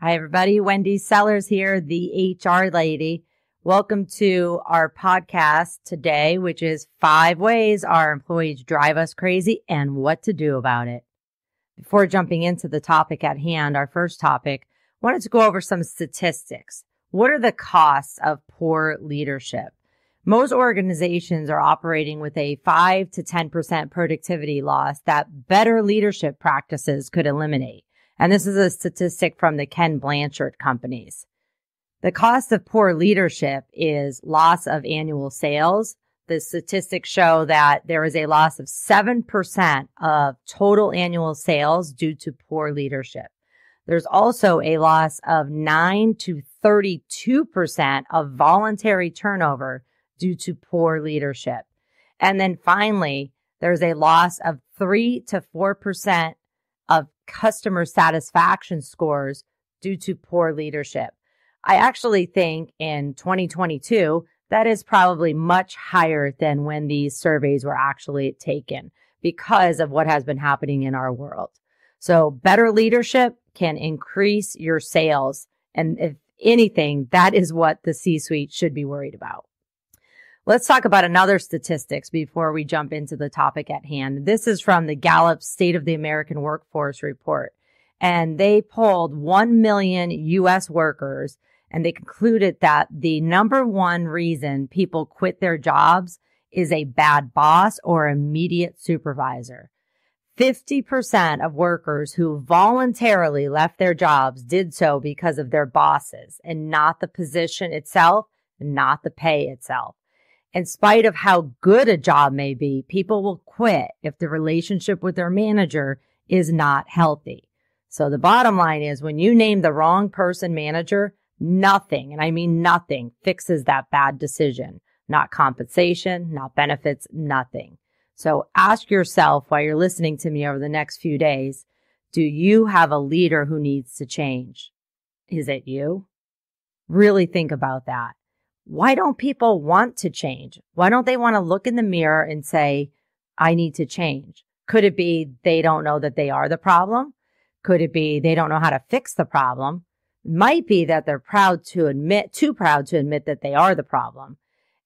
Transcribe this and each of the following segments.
Hi, everybody. Wendy Sellers here, the HR lady. Welcome to our podcast today, which is five ways our employees drive us crazy and what to do about it. Before jumping into the topic at hand, our first topic, I wanted to go over some statistics. What are the costs of poor leadership? Most organizations are operating with a 5 to 10% productivity loss that better leadership practices could eliminate. And this is a statistic from the Ken Blanchard companies. The cost of poor leadership is loss of annual sales. The statistics show that there is a loss of 7% of total annual sales due to poor leadership. There's also a loss of 9 to 32% of voluntary turnover due to poor leadership. And then finally, there's a loss of 3 to 4% of customer satisfaction scores due to poor leadership. I actually think in 2022, that is probably much higher than when these surveys were actually taken because of what has been happening in our world. So better leadership can increase your sales. And if anything, that is what the C suite should be worried about. Let's talk about another statistics before we jump into the topic at hand. This is from the Gallup State of the American Workforce Report. And they polled 1 million US workers and they concluded that the number one reason people quit their jobs is a bad boss or immediate supervisor. 50% of workers who voluntarily left their jobs did so because of their bosses and not the position itself, not the pay itself in spite of how good a job may be, people will quit if the relationship with their manager is not healthy. So the bottom line is when you name the wrong person manager, nothing, and I mean nothing, fixes that bad decision. Not compensation, not benefits, nothing. So ask yourself while you're listening to me over the next few days, do you have a leader who needs to change? Is it you? Really think about that why don't people want to change? Why don't they want to look in the mirror and say, I need to change? Could it be they don't know that they are the problem? Could it be they don't know how to fix the problem? Might be that they're proud to admit, too proud to admit that they are the problem.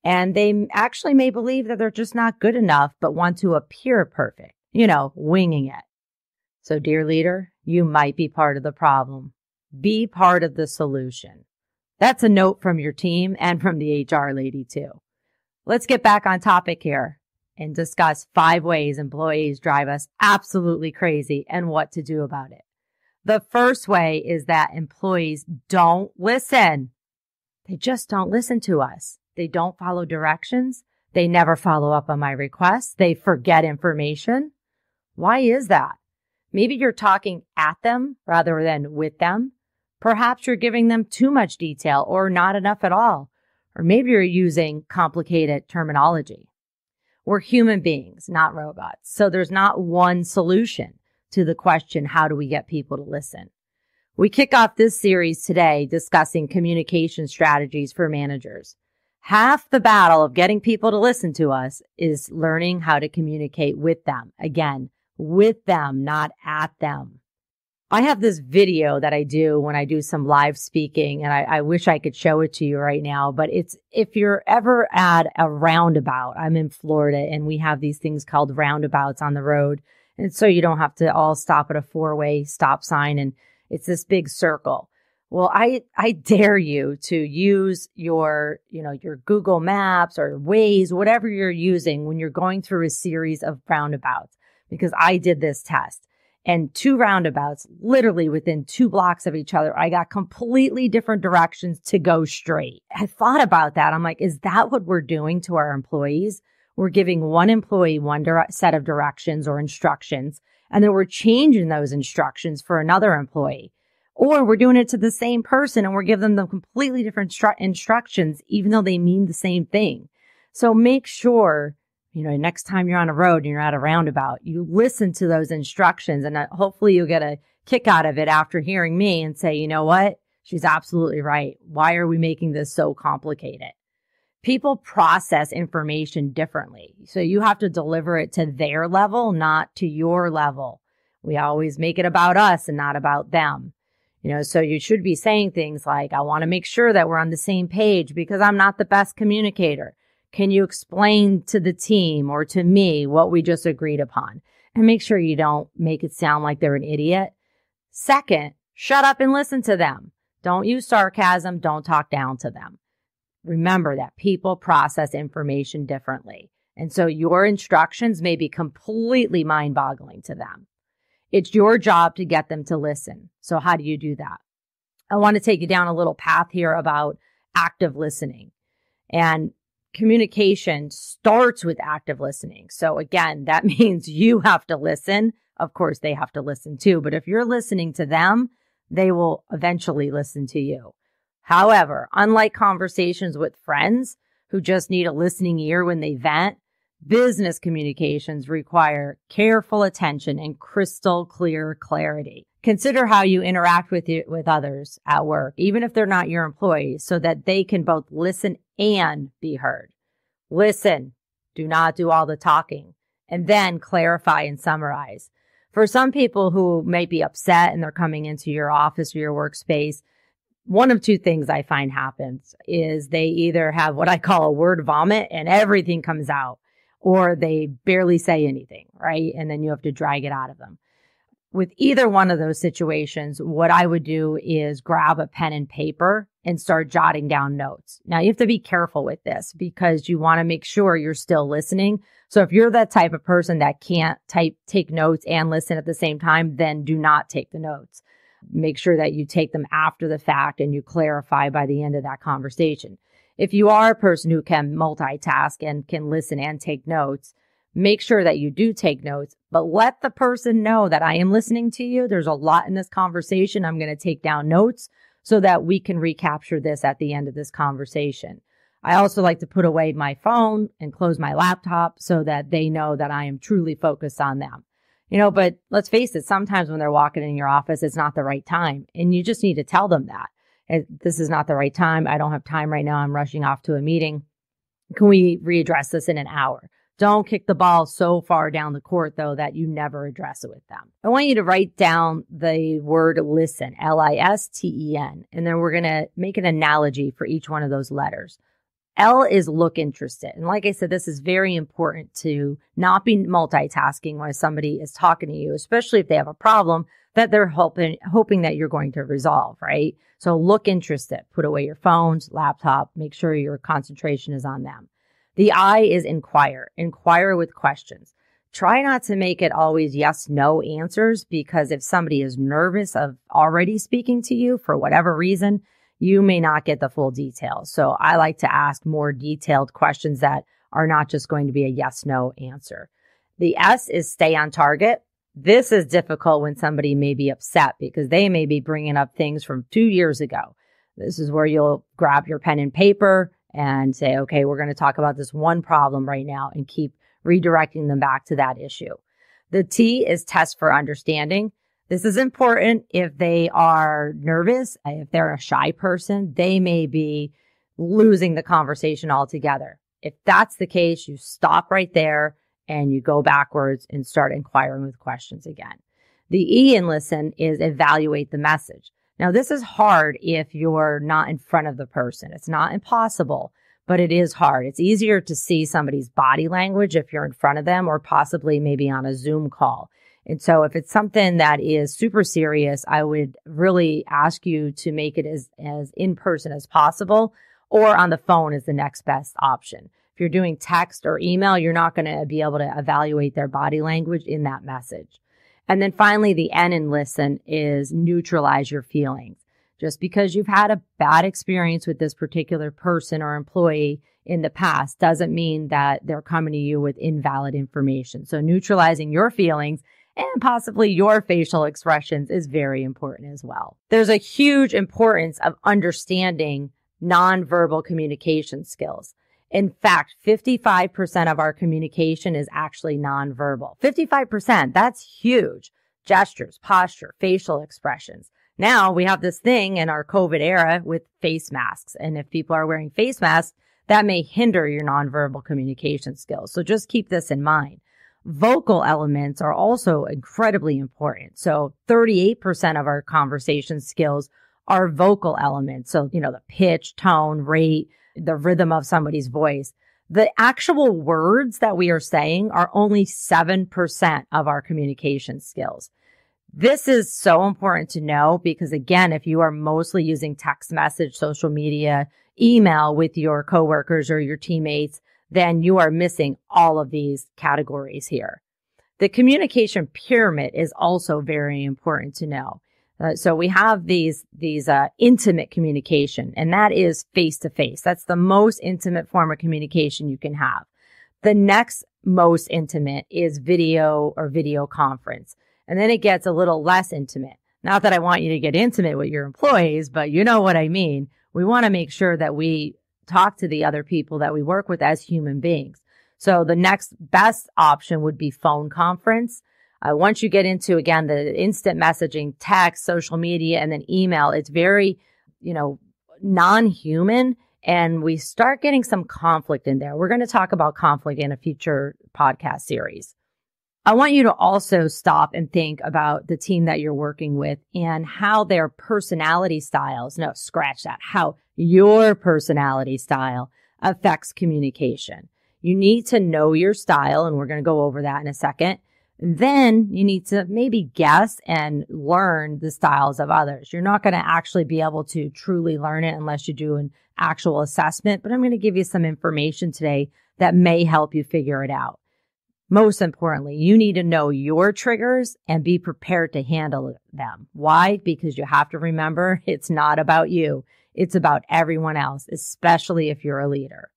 And they actually may believe that they're just not good enough, but want to appear perfect, you know, winging it. So, dear leader, you might be part of the problem. Be part of the solution. That's a note from your team and from the HR lady too. Let's get back on topic here and discuss five ways employees drive us absolutely crazy and what to do about it. The first way is that employees don't listen. They just don't listen to us. They don't follow directions. They never follow up on my requests. They forget information. Why is that? Maybe you're talking at them rather than with them. Perhaps you're giving them too much detail or not enough at all. Or maybe you're using complicated terminology. We're human beings, not robots. So there's not one solution to the question, how do we get people to listen? We kick off this series today discussing communication strategies for managers. Half the battle of getting people to listen to us is learning how to communicate with them. Again, with them, not at them. I have this video that I do when I do some live speaking and I, I, wish I could show it to you right now, but it's if you're ever at a roundabout, I'm in Florida and we have these things called roundabouts on the road. And so you don't have to all stop at a four way stop sign and it's this big circle. Well, I, I dare you to use your, you know, your Google Maps or Waze, whatever you're using when you're going through a series of roundabouts, because I did this test and two roundabouts literally within two blocks of each other. I got completely different directions to go straight. I thought about that. I'm like, is that what we're doing to our employees? We're giving one employee one dire- set of directions or instructions, and then we're changing those instructions for another employee. Or we're doing it to the same person and we're giving them completely different stru- instructions, even though they mean the same thing. So make sure you know, next time you're on a road and you're at a roundabout, you listen to those instructions and uh, hopefully you'll get a kick out of it after hearing me and say, you know what? She's absolutely right. Why are we making this so complicated? People process information differently. So you have to deliver it to their level, not to your level. We always make it about us and not about them. You know, so you should be saying things like, I want to make sure that we're on the same page because I'm not the best communicator. Can you explain to the team or to me what we just agreed upon? And make sure you don't make it sound like they're an idiot. Second, shut up and listen to them. Don't use sarcasm. Don't talk down to them. Remember that people process information differently. And so your instructions may be completely mind boggling to them. It's your job to get them to listen. So how do you do that? I want to take you down a little path here about active listening. And communication starts with active listening. So again, that means you have to listen. Of course, they have to listen too. But if you're listening to them, they will eventually listen to you. However, unlike conversations with friends who just need a listening ear when they vent, business communications require careful attention and crystal clear clarity. Consider how you interact with you, with others at work, even if they're not your employees, so that they can both listen and be heard. Listen, do not do all the talking, and then clarify and summarize. For some people who may be upset and they're coming into your office or your workspace, one of two things I find happens is they either have what I call a word vomit and everything comes out, or they barely say anything, right? And then you have to drag it out of them. With either one of those situations, what I would do is grab a pen and paper and start jotting down notes. Now you have to be careful with this because you want to make sure you're still listening. So if you're that type of person that can't type, take notes and listen at the same time, then do not take the notes make sure that you take them after the fact and you clarify by the end of that conversation. If you are a person who can multitask and can listen and take notes, make sure that you do take notes, but let the person know that I am listening to you. There's a lot in this conversation. I'm going to take down notes so that we can recapture this at the end of this conversation. I also like to put away my phone and close my laptop so that they know that I am truly focused on them. You know, but let's face it, sometimes when they're walking in your office, it's not the right time. And you just need to tell them that this is not the right time. I don't have time right now. I'm rushing off to a meeting. Can we readdress this in an hour? Don't kick the ball so far down the court, though, that you never address it with them. I want you to write down the word listen, L I S T E N, and then we're going to make an analogy for each one of those letters. L is look interested. And like I said, this is very important to not be multitasking while somebody is talking to you, especially if they have a problem that they're hoping, hoping that you're going to resolve, right? So look interested, put away your phones, laptop, make sure your concentration is on them. The I is inquire, inquire with questions. Try not to make it always yes, no answers because if somebody is nervous of already speaking to you for whatever reason, you may not get the full details. So I like to ask more detailed questions that are not just going to be a yes, no answer. The S is stay on target. This is difficult when somebody may be upset because they may be bringing up things from two years ago. This is where you'll grab your pen and paper and say, okay, we're going to talk about this one problem right now and keep redirecting them back to that issue. The T is test for understanding. This is important if they are nervous, if they're a shy person, they may be losing the conversation altogether. If that's the case, you stop right there and you go backwards and start inquiring with questions again. The E in listen is evaluate the message. Now, this is hard if you're not in front of the person. It's not impossible, but it is hard. It's easier to see somebody's body language if you're in front of them or possibly maybe on a Zoom call. And so if it's something that is super serious, I would really ask you to make it as, as in person as possible or on the phone is the next best option. If you're doing text or email, you're not going to be able to evaluate their body language in that message. And then finally, the N in listen is neutralize your feelings. Just because you've had a bad experience with this particular person or employee in the past doesn't mean that they're coming to you with invalid information. So neutralizing your feelings and possibly your facial expressions is very important as well. There's a huge importance of understanding nonverbal communication skills. In fact, 55% of our communication is actually nonverbal. 55%, that's huge. Gestures, posture, facial expressions. Now we have this thing in our COVID era with face masks. And if people are wearing face masks, that may hinder your nonverbal communication skills. So just keep this in mind. vocal elements are also incredibly important. So 38% of our conversation skills are vocal elements. So, you know, the pitch, tone, rate, the rhythm of somebody's voice. The actual words that we are saying are only 7% of our communication skills. This is so important to know because again, if you are mostly using text message, social media, email with your coworkers or your teammates, then you are missing all of these categories here. The communication pyramid is also very important to know. Uh, so we have these, these, uh, intimate communication and that is face to face. That's the most intimate form of communication you can have. The next most intimate is video or video conference. And then it gets a little less intimate. Not that I want you to get intimate with your employees, but you know what I mean. We want to make sure that we talk to the other people that we work with as human beings. So the next best option would be phone conference. Uh, once you get into again the instant messaging, text, social media, and then email, it's very, you know, non-human, and we start getting some conflict in there. We're going to talk about conflict in a future podcast series. I want you to also stop and think about the team that you're working with and how their personality styles, no, scratch that, how your personality style affects communication. You need to know your style, and we're going to go over that in a second. Then you need to maybe guess and learn the styles of others. You're not going to actually be able to truly learn it unless you do an actual assessment, but I'm going to give you some information today that may help you figure it out. Most importantly, you need to know your triggers and be prepared to handle them. Why? Because you have to remember it's not about you. It's about everyone else, especially if you're a leader.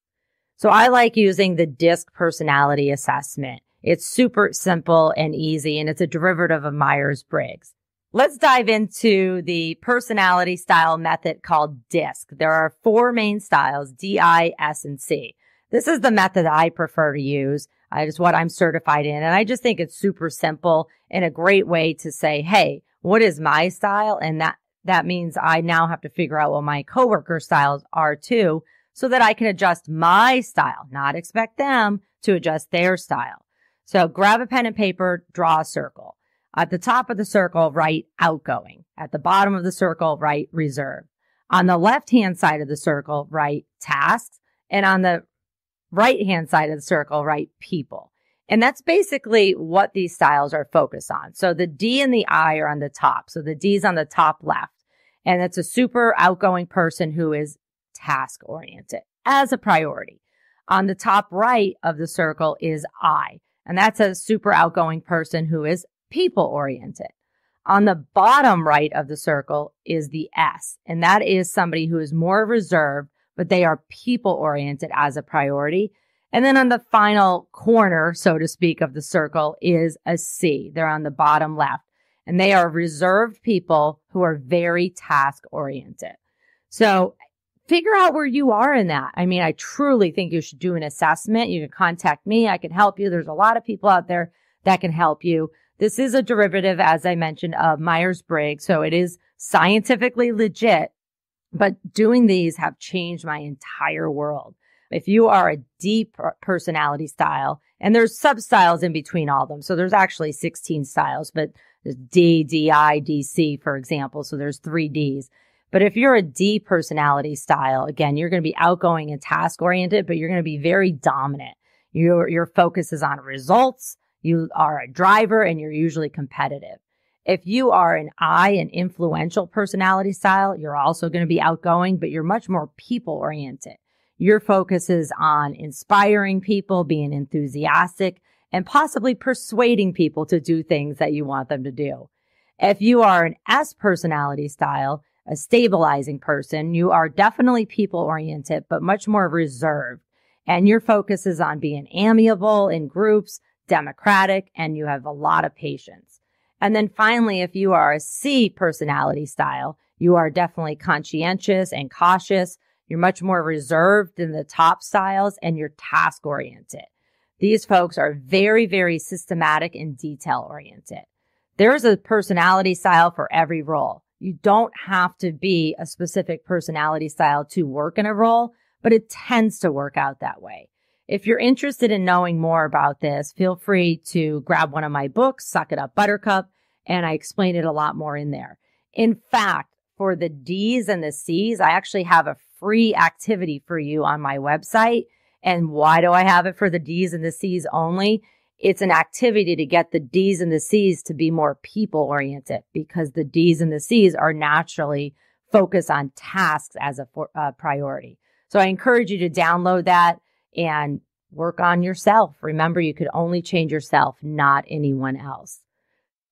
So I like using the DISC personality assessment. It's super simple and easy, and it's a derivative of Myers Briggs. Let's dive into the personality style method called DISC. There are four main styles, D, I, S, and C. This is the method I prefer to use. It is what I'm certified in. And I just think it's super simple and a great way to say, Hey, what is my style? And that, that means I now have to figure out what my coworker styles are too, so that I can adjust my style, not expect them to adjust their style. So grab a pen and paper, draw a circle. At the top of the circle, write outgoing. At the bottom of the circle, write reserve. On the left hand side of the circle, write tasks. And on the right hand side of the circle, right? People. And that's basically what these styles are focused on. So the D and the I are on the top. So the D is on the top left. And it's a super outgoing person who is task oriented as a priority. On the top right of the circle is I. And that's a super outgoing person who is people oriented. On the bottom right of the circle is the S. And that is somebody who is more reserved but they are people oriented as a priority. And then on the final corner, so to speak, of the circle is a C. They're on the bottom left and they are reserved people who are very task oriented. So figure out where you are in that. I mean, I truly think you should do an assessment. You can contact me. I can help you. There's a lot of people out there that can help you. This is a derivative, as I mentioned, of Myers Briggs. So it is scientifically legit but doing these have changed my entire world. If you are a deep personality style, and there's sub styles in between all of them. So there's actually 16 styles, but there's D, DI, DC, for example. So there's three Ds. But if you're a D personality style, again, you're going to be outgoing and task oriented, but you're going to be very dominant. Your, your focus is on results. You are a driver and you're usually competitive. If you are an I, an influential personality style, you're also going to be outgoing, but you're much more people oriented. Your focus is on inspiring people, being enthusiastic, and possibly persuading people to do things that you want them to do. If you are an S personality style, a stabilizing person, you are definitely people oriented, but much more reserved. And your focus is on being amiable in groups, democratic, and you have a lot of patience. And then finally, if you are a C personality style, you are definitely conscientious and cautious. You're much more reserved than the top styles and you're task oriented. These folks are very, very systematic and detail oriented. There's a personality style for every role. You don't have to be a specific personality style to work in a role, but it tends to work out that way. If you're interested in knowing more about this, feel free to grab one of my books, Suck It Up Buttercup, and I explain it a lot more in there. In fact, for the D's and the C's, I actually have a free activity for you on my website. And why do I have it for the D's and the C's only? It's an activity to get the D's and the C's to be more people oriented because the D's and the C's are naturally focused on tasks as a for, uh, priority. So I encourage you to download that and work on yourself. Remember, you could only change yourself, not anyone else.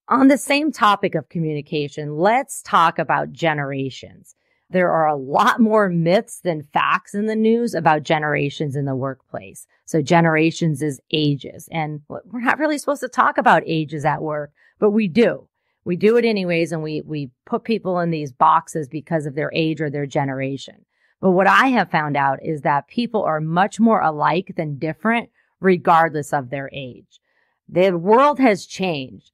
On the same topic of communication, let's talk about generations. There are a lot more myths than facts in the news about generations in the workplace. So generations is ages. And we're not really supposed to talk about ages at work, but we do. We do it anyways. And we, we put people in these boxes because of their age or their generation. But what I have found out is that people are much more alike than different, regardless of their age. The world has changed.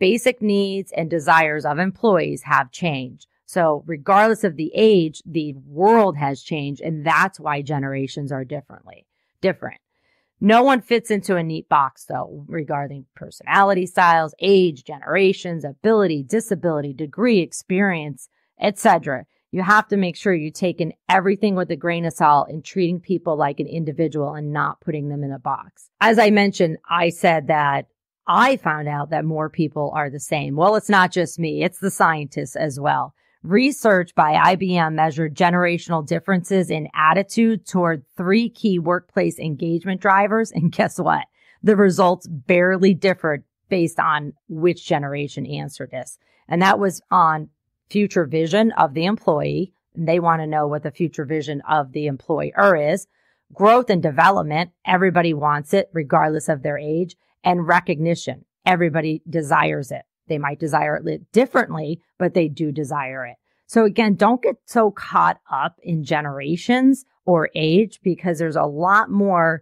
Basic needs and desires of employees have changed. So regardless of the age, the world has changed. And that's why generations are differently different. No one fits into a neat box though regarding personality styles, age, generations, ability, disability, degree, experience, etc you have to make sure you take in everything with a grain of salt and treating people like an individual and not putting them in a box. As I mentioned, I said that I found out that more people are the same. Well, it's not just me. It's the scientists as well. Research by IBM measured generational differences in attitude toward three key workplace engagement drivers. And guess what? The results barely differed based on which generation answered this. And that was on future vision of the employee. They want to know what the future vision of the employer is. Growth and development. Everybody wants it regardless of their age and recognition. Everybody desires it. They might desire it differently, but they do desire it. So again, don't get so caught up in generations or age because there's a lot more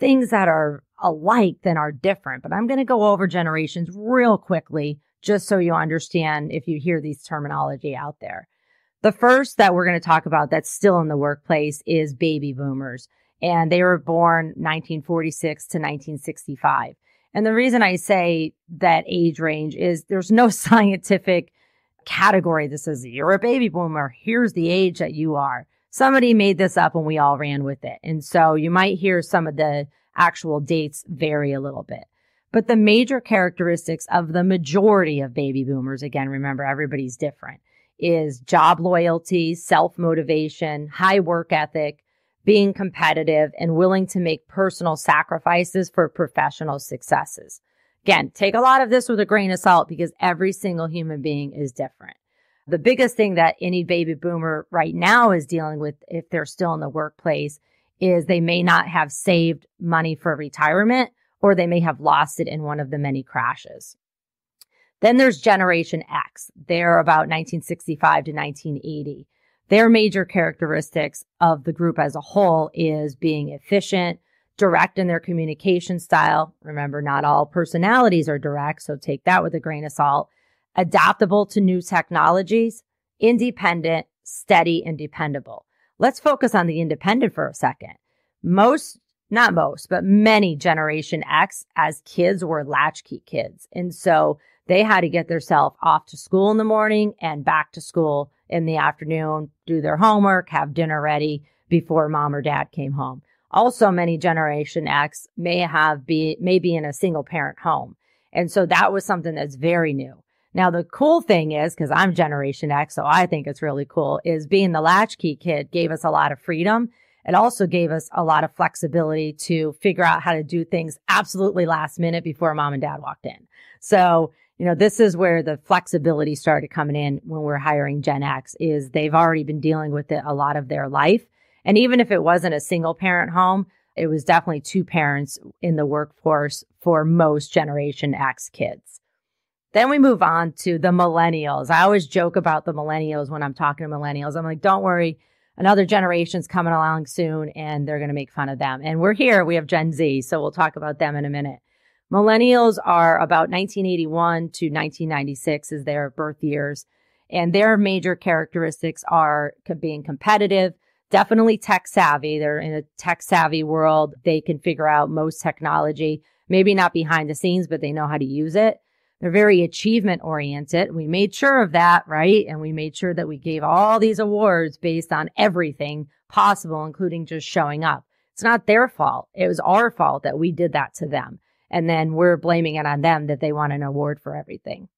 things that are alike than are different. But I'm going to go over generations real quickly just so you understand if you hear these terminology out there. The first that we're going to talk about that's still in the workplace is baby boomers. And they were born 1946 to 1965. And the reason I say that age range is there's no scientific category that says you're a baby boomer. Here's the age that you are. Somebody made this up and we all ran with it. And so you might hear some of the actual dates vary a little bit. But the major characteristics of the majority of baby boomers, again, remember everybody's different, is job loyalty, self motivation, high work ethic, being competitive, and willing to make personal sacrifices for professional successes. Again, take a lot of this with a grain of salt because every single human being is different. The biggest thing that any baby boomer right now is dealing with, if they're still in the workplace, is they may not have saved money for retirement or they may have lost it in one of the many crashes. Then there's Generation X. They're about 1965 to 1980. Their major characteristics of the group as a whole is being efficient, direct in their communication style. Remember, not all personalities are direct, so take that with a grain of salt. Adaptable to new technologies, independent, steady, and dependable. Let's focus on the independent for a second. Most not most, but many Generation X as kids were latchkey kids. And so they had to get themselves off to school in the morning and back to school in the afternoon, do their homework, have dinner ready before mom or dad came home. Also, many Generation X may have be, may be in a single parent home. And so that was something that's very new. Now, the cool thing is, cause I'm Generation X, so I think it's really cool, is being the latchkey kid gave us a lot of freedom it also gave us a lot of flexibility to figure out how to do things absolutely last minute before mom and dad walked in. So, you know, this is where the flexibility started coming in when we're hiring Gen X is they've already been dealing with it a lot of their life. And even if it wasn't a single parent home, it was definitely two parents in the workforce for most Generation X kids. Then we move on to the millennials. I always joke about the millennials when I'm talking to millennials. I'm like, don't worry another generation's coming along soon and they're going to make fun of them. And we're here. We have Gen Z. So we'll talk about them in a minute. Millennials are about 1981 to 1996 is their birth years. And their major characteristics are being competitive. definitely tech savvy. They're in a tech savvy world. They can figure out most technology, maybe not behind the scenes, but they know how to use it. They're very achievement oriented. We made sure of that, right? And we made sure that we gave all these awards based on everything possible, including just showing up. It's not their fault. It was our fault that we did that to them. And then we're blaming it on them that they want an award for everything.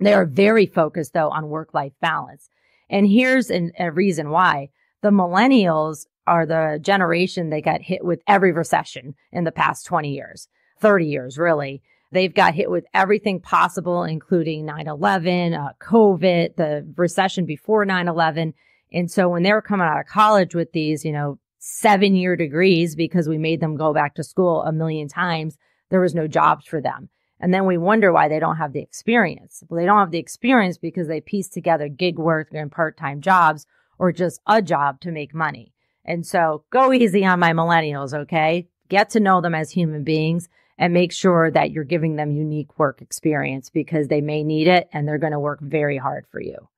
They are very focused though on work life balance. And here's an, a reason why the millennials are the generation that got hit with every recession in the past 20 years, 30 years, really. They've got hit with everything possible, including 9 11, uh, COVID, the recession before 9 11. And so when they were coming out of college with these, you know, seven year degrees because we made them go back to school a million times, there was no jobs for them. And then we wonder why they don't have the experience. Well, they don't have the experience because they piece together gig work and part time jobs or just a job to make money. And so go easy on my millennials, okay? Get to know them as human beings and make sure that you're giving them unique work experience because they may need it and they're going to work very hard for you.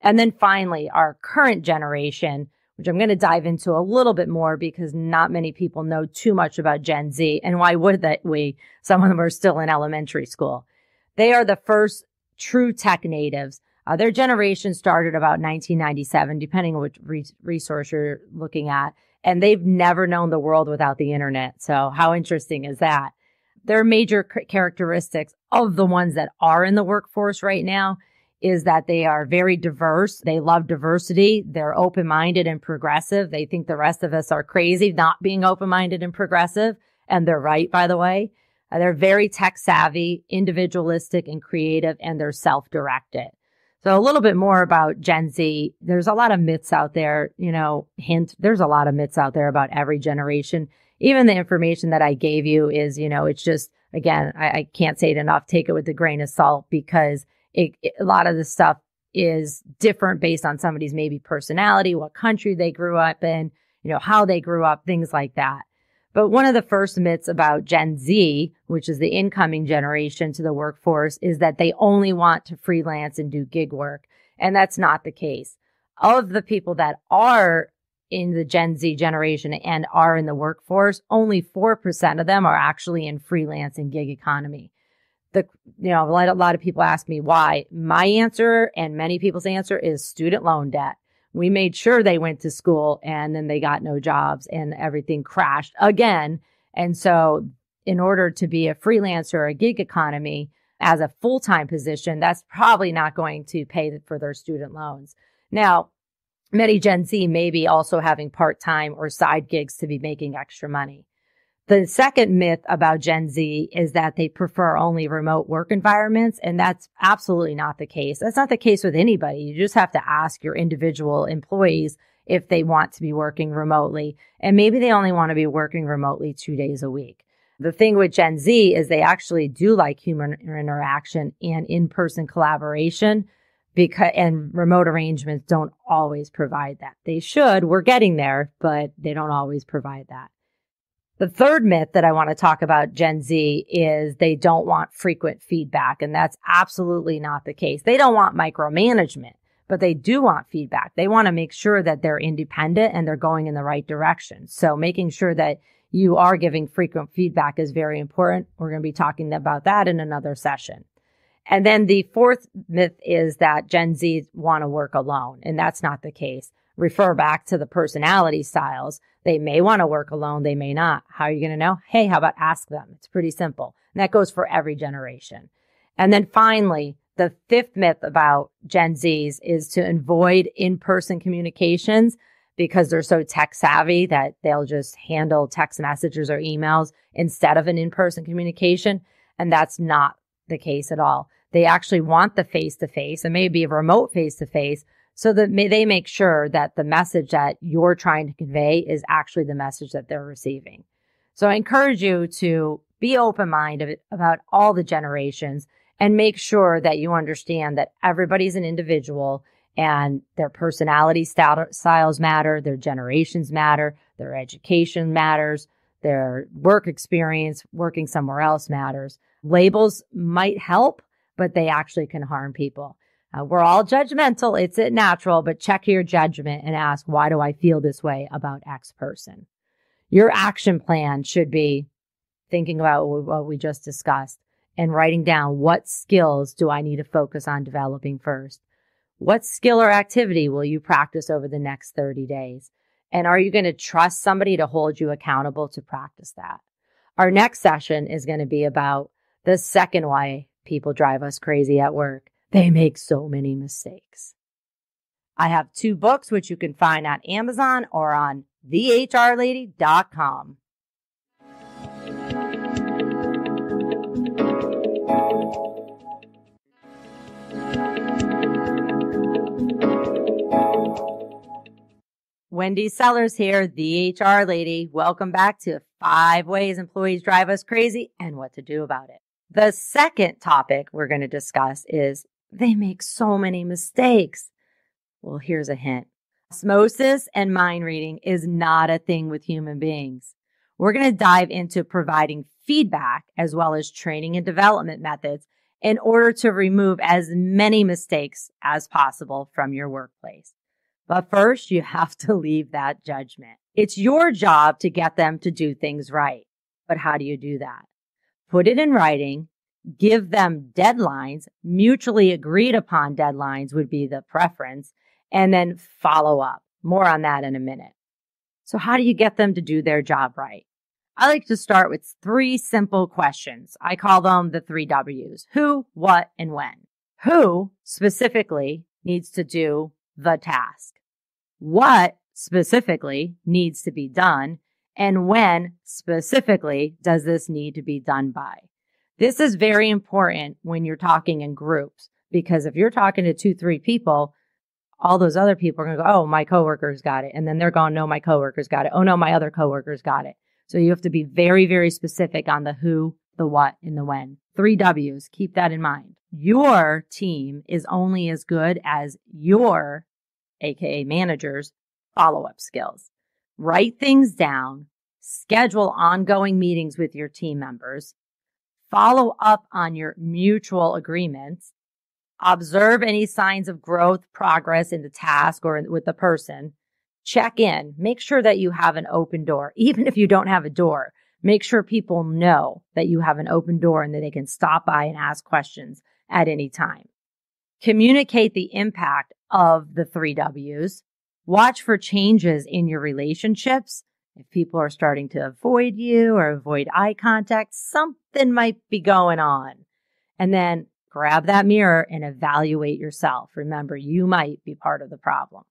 And then finally, our current generation, which I'm going to dive into a little bit more because not many people know too much about Gen Z. And why would that we? Some of them are still in elementary school. They are the first true tech natives. Uh, their generation started about 1997, depending on which re- resource you're looking at. And they've never known the world without the internet. So how interesting is that? Their major characteristics of the ones that are in the workforce right now is that they are very diverse. They love diversity. They're open minded and progressive. They think the rest of us are crazy not being open minded and progressive. And they're right, by the way. Uh, they're very tech savvy, individualistic and creative, and they're self directed. So a little bit more about Gen Z. There's a lot of myths out there, you know, hint, there's a lot of myths out there about every generation. Even the information that I gave you is, you know, it's just, again, I, I can't say it enough. Take it with a grain of salt because it, it, a lot of the stuff is different based on somebody's maybe personality, what country they grew up in, you know, how they grew up, things like that. But one of the first myths about Gen Z, which is the incoming generation to the workforce, is that they only want to freelance and do gig work. And that's not the case. Of the people that are in the Gen Z generation and are in the workforce, only 4% of them are actually in freelance and gig economy the you know a lot of people ask me why. My answer and many people's answer is student loan debt. We made sure they went to school and then they got no jobs and everything crashed again. And so in order to be a freelancer or a gig economy as a full-time position that's probably not going to pay for their student loans. Now many gen z may be also having part-time or side gigs to be making extra money the second myth about Gen Z is that they prefer only remote work environments. And that's absolutely not the case. That's not the case with anybody. You just have to ask your individual employees if they want to be working remotely. And maybe they only want to be working remotely two days a week. The thing with Gen Z is they actually do like human interaction and in-person collaboration because, and remote arrangements don't always provide that. They should. We're getting there, but they don't always provide that. The third myth that I want to talk about Gen Z is they don't want frequent feedback. And that's absolutely not the case. They don't want micromanagement, but they do want feedback. They want to make sure that they're independent and they're going in the right direction. So making sure that you are giving frequent feedback is very important. We're going to be talking about that in another session. And then the fourth myth is that Gen Z want to work alone. And that's not the case. Refer back to the personality styles. They may want to work alone. They may not. How are you going to know? Hey, how about ask them? It's pretty simple. And that goes for every generation. And then finally, the fifth myth about Gen Zs is to avoid in-person communications because they're so tech savvy that they'll just handle text messages or emails instead of an in-person communication. And that's not the case at all. They actually want the face to face and maybe a remote face to face, so that they make sure that the message that you're trying to convey is actually the message that they're receiving. So I encourage you to be open minded about all the generations and make sure that you understand that everybody's an individual and their personality styles matter, their generations matter, their education matters, their work experience working somewhere else matters. Labels might help, but they actually can harm people. Uh, we're all judgmental. It's natural, but check your judgment and ask, why do I feel this way about X person? Your action plan should be thinking about what we just discussed and writing down what skills do I need to focus on developing first? What skill or activity will you practice over the next 30 days? And are you going to trust somebody to hold you accountable to practice that? Our next session is going to be about the second why people drive us crazy at work. They make so many mistakes. I have two books, which you can find on Amazon or on thehrlady.com. Wendy Sellers here, the HR lady. Welcome back to five ways employees drive us crazy and what to do about it. The second topic we're going to discuss is they make so many mistakes. Well, here's a hint. Osmosis and mind reading is not a thing with human beings. We're going to dive into providing feedback as well as training and development methods in order to remove as many mistakes as possible from your workplace. But first, you have to leave that judgment. It's your job to get them to do things right. But how do you do that? Put it in writing give them deadlines, mutually agreed upon deadlines would be the preference, and then follow up. More on that in a minute. So how do you get them to do their job right? I like to start with three simple questions. I call them the three W's. Who, what, and when. Who specifically needs to do the task? What specifically needs to be done? And when specifically does this need to be done by? This is very important when you're talking in groups because if you're talking to two, three people, all those other people are going to go, Oh, my coworkers got it. And then they're going, No, my coworkers got it. Oh, no, my other coworkers got it. So you have to be very, very specific on the who, the what, and the when. Three W's. Keep that in mind. Your team is only as good as your, AKA managers, follow up skills. Write things down, schedule ongoing meetings with your team members, follow up on your mutual agreements, observe any signs of growth, progress in the task or with the person, check in, make sure that you have an open door. Even if you don't have a door, make sure people know that you have an open door and that they can stop by and ask questions at any time. Communicate the impact of the three W's. Watch for changes in your relationships if people are starting to avoid you or avoid eye contact, something might be going on. And then grab that mirror and evaluate yourself. Remember, you might be part of the problem.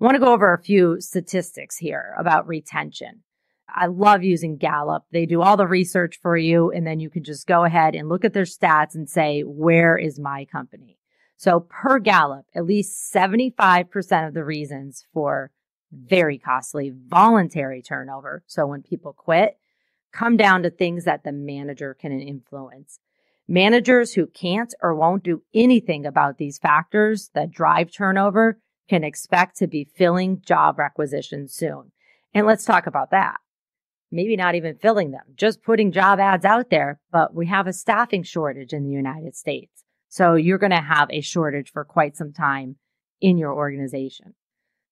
I want to go over a few statistics here about retention. I love using Gallup. They do all the research for you, and then you can just go ahead and look at their stats and say, where is my company? So per Gallup, at least 75% of the reasons for very costly voluntary turnover. So when people quit, come down to things that the manager can influence. Managers who can't or won't do anything about these factors that drive turnover can expect to be filling job requisitions soon. And let's talk about that. Maybe not even filling them, just putting job ads out there, but we have a staffing shortage in the United States. So you're going to have a shortage for quite some time in your organization.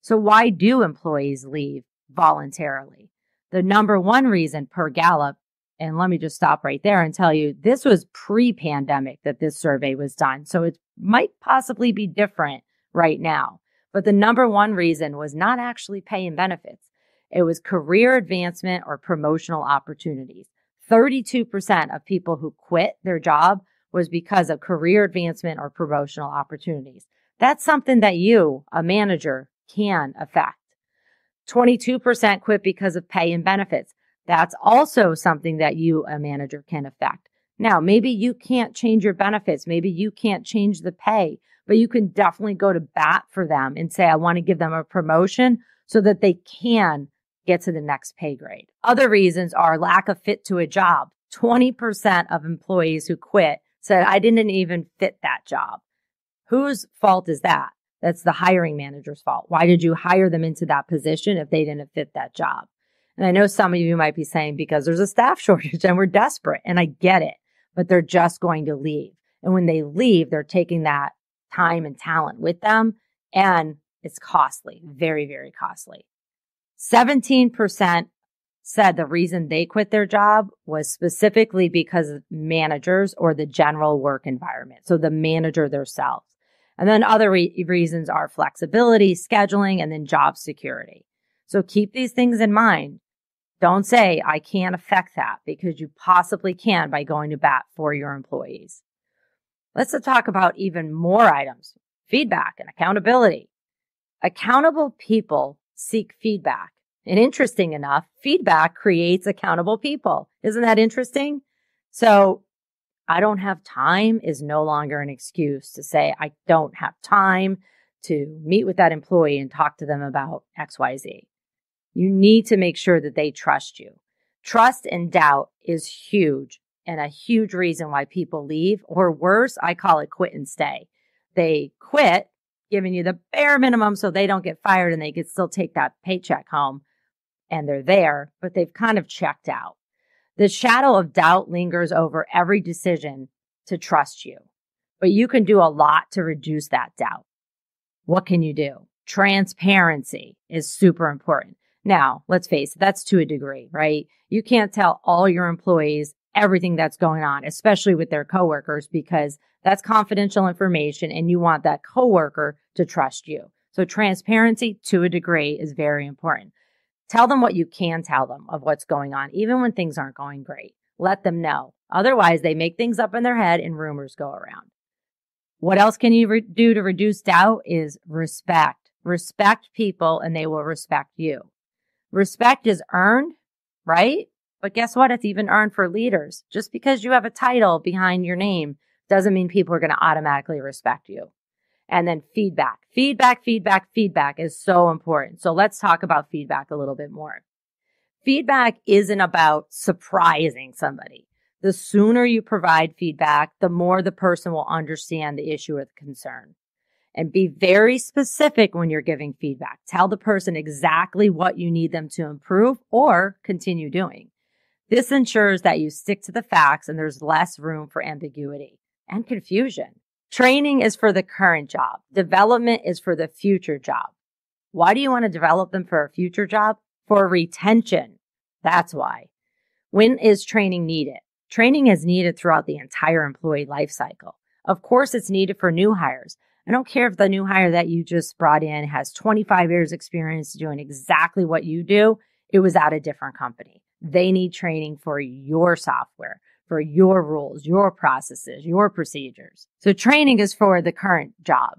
So why do employees leave voluntarily? The number one reason per Gallup, and let me just stop right there and tell you this was pre pandemic that this survey was done. So it might possibly be different right now. But the number one reason was not actually pay and benefits. It was career advancement or promotional opportunities. 32% of people who quit their job was because of career advancement or promotional opportunities. That's something that you, a manager, can affect. 22% quit because of pay and benefits. That's also something that you, a manager, can affect. Now, maybe you can't change your benefits. Maybe you can't change the pay, but you can definitely go to bat for them and say, I want to give them a promotion so that they can get to the next pay grade. Other reasons are lack of fit to a job. 20% of employees who quit said, I didn't even fit that job. Whose fault is that? That's the hiring manager's fault. Why did you hire them into that position if they didn't fit that job? And I know some of you might be saying because there's a staff shortage and we're desperate and I get it, but they're just going to leave. And when they leave, they're taking that time and talent with them. And it's costly, very, very costly. 17% said the reason they quit their job was specifically because of managers or the general work environment. So the manager themselves. And then other re- reasons are flexibility, scheduling, and then job security. So keep these things in mind. Don't say, I can't affect that because you possibly can by going to bat for your employees. Let's talk about even more items feedback and accountability. Accountable people seek feedback. And interesting enough, feedback creates accountable people. Isn't that interesting? So I don't have time is no longer an excuse to say, I don't have time to meet with that employee and talk to them about XYZ. You need to make sure that they trust you. Trust and doubt is huge and a huge reason why people leave, or worse, I call it quit and stay. They quit, giving you the bare minimum so they don't get fired and they can still take that paycheck home and they're there, but they've kind of checked out. The shadow of doubt lingers over every decision to trust you, but you can do a lot to reduce that doubt. What can you do? Transparency is super important. Now, let's face it, that's to a degree, right? You can't tell all your employees everything that's going on, especially with their coworkers, because that's confidential information and you want that coworker to trust you. So transparency to a degree is very important. Tell them what you can tell them of what's going on, even when things aren't going great. Let them know. Otherwise, they make things up in their head and rumors go around. What else can you re- do to reduce doubt is respect. Respect people and they will respect you. Respect is earned, right? But guess what? It's even earned for leaders. Just because you have a title behind your name doesn't mean people are going to automatically respect you. And then feedback, feedback, feedback, feedback is so important. So let's talk about feedback a little bit more. Feedback isn't about surprising somebody. The sooner you provide feedback, the more the person will understand the issue or the concern. And be very specific when you're giving feedback. Tell the person exactly what you need them to improve or continue doing. This ensures that you stick to the facts and there's less room for ambiguity and confusion. Training is for the current job. Development is for the future job. Why do you want to develop them for a future job? For retention. That's why. When is training needed? Training is needed throughout the entire employee life cycle. Of course, it's needed for new hires. I don't care if the new hire that you just brought in has 25 years experience doing exactly what you do. It was at a different company. They need training for your software, for your rules, your processes, your procedures. So training is for the current job.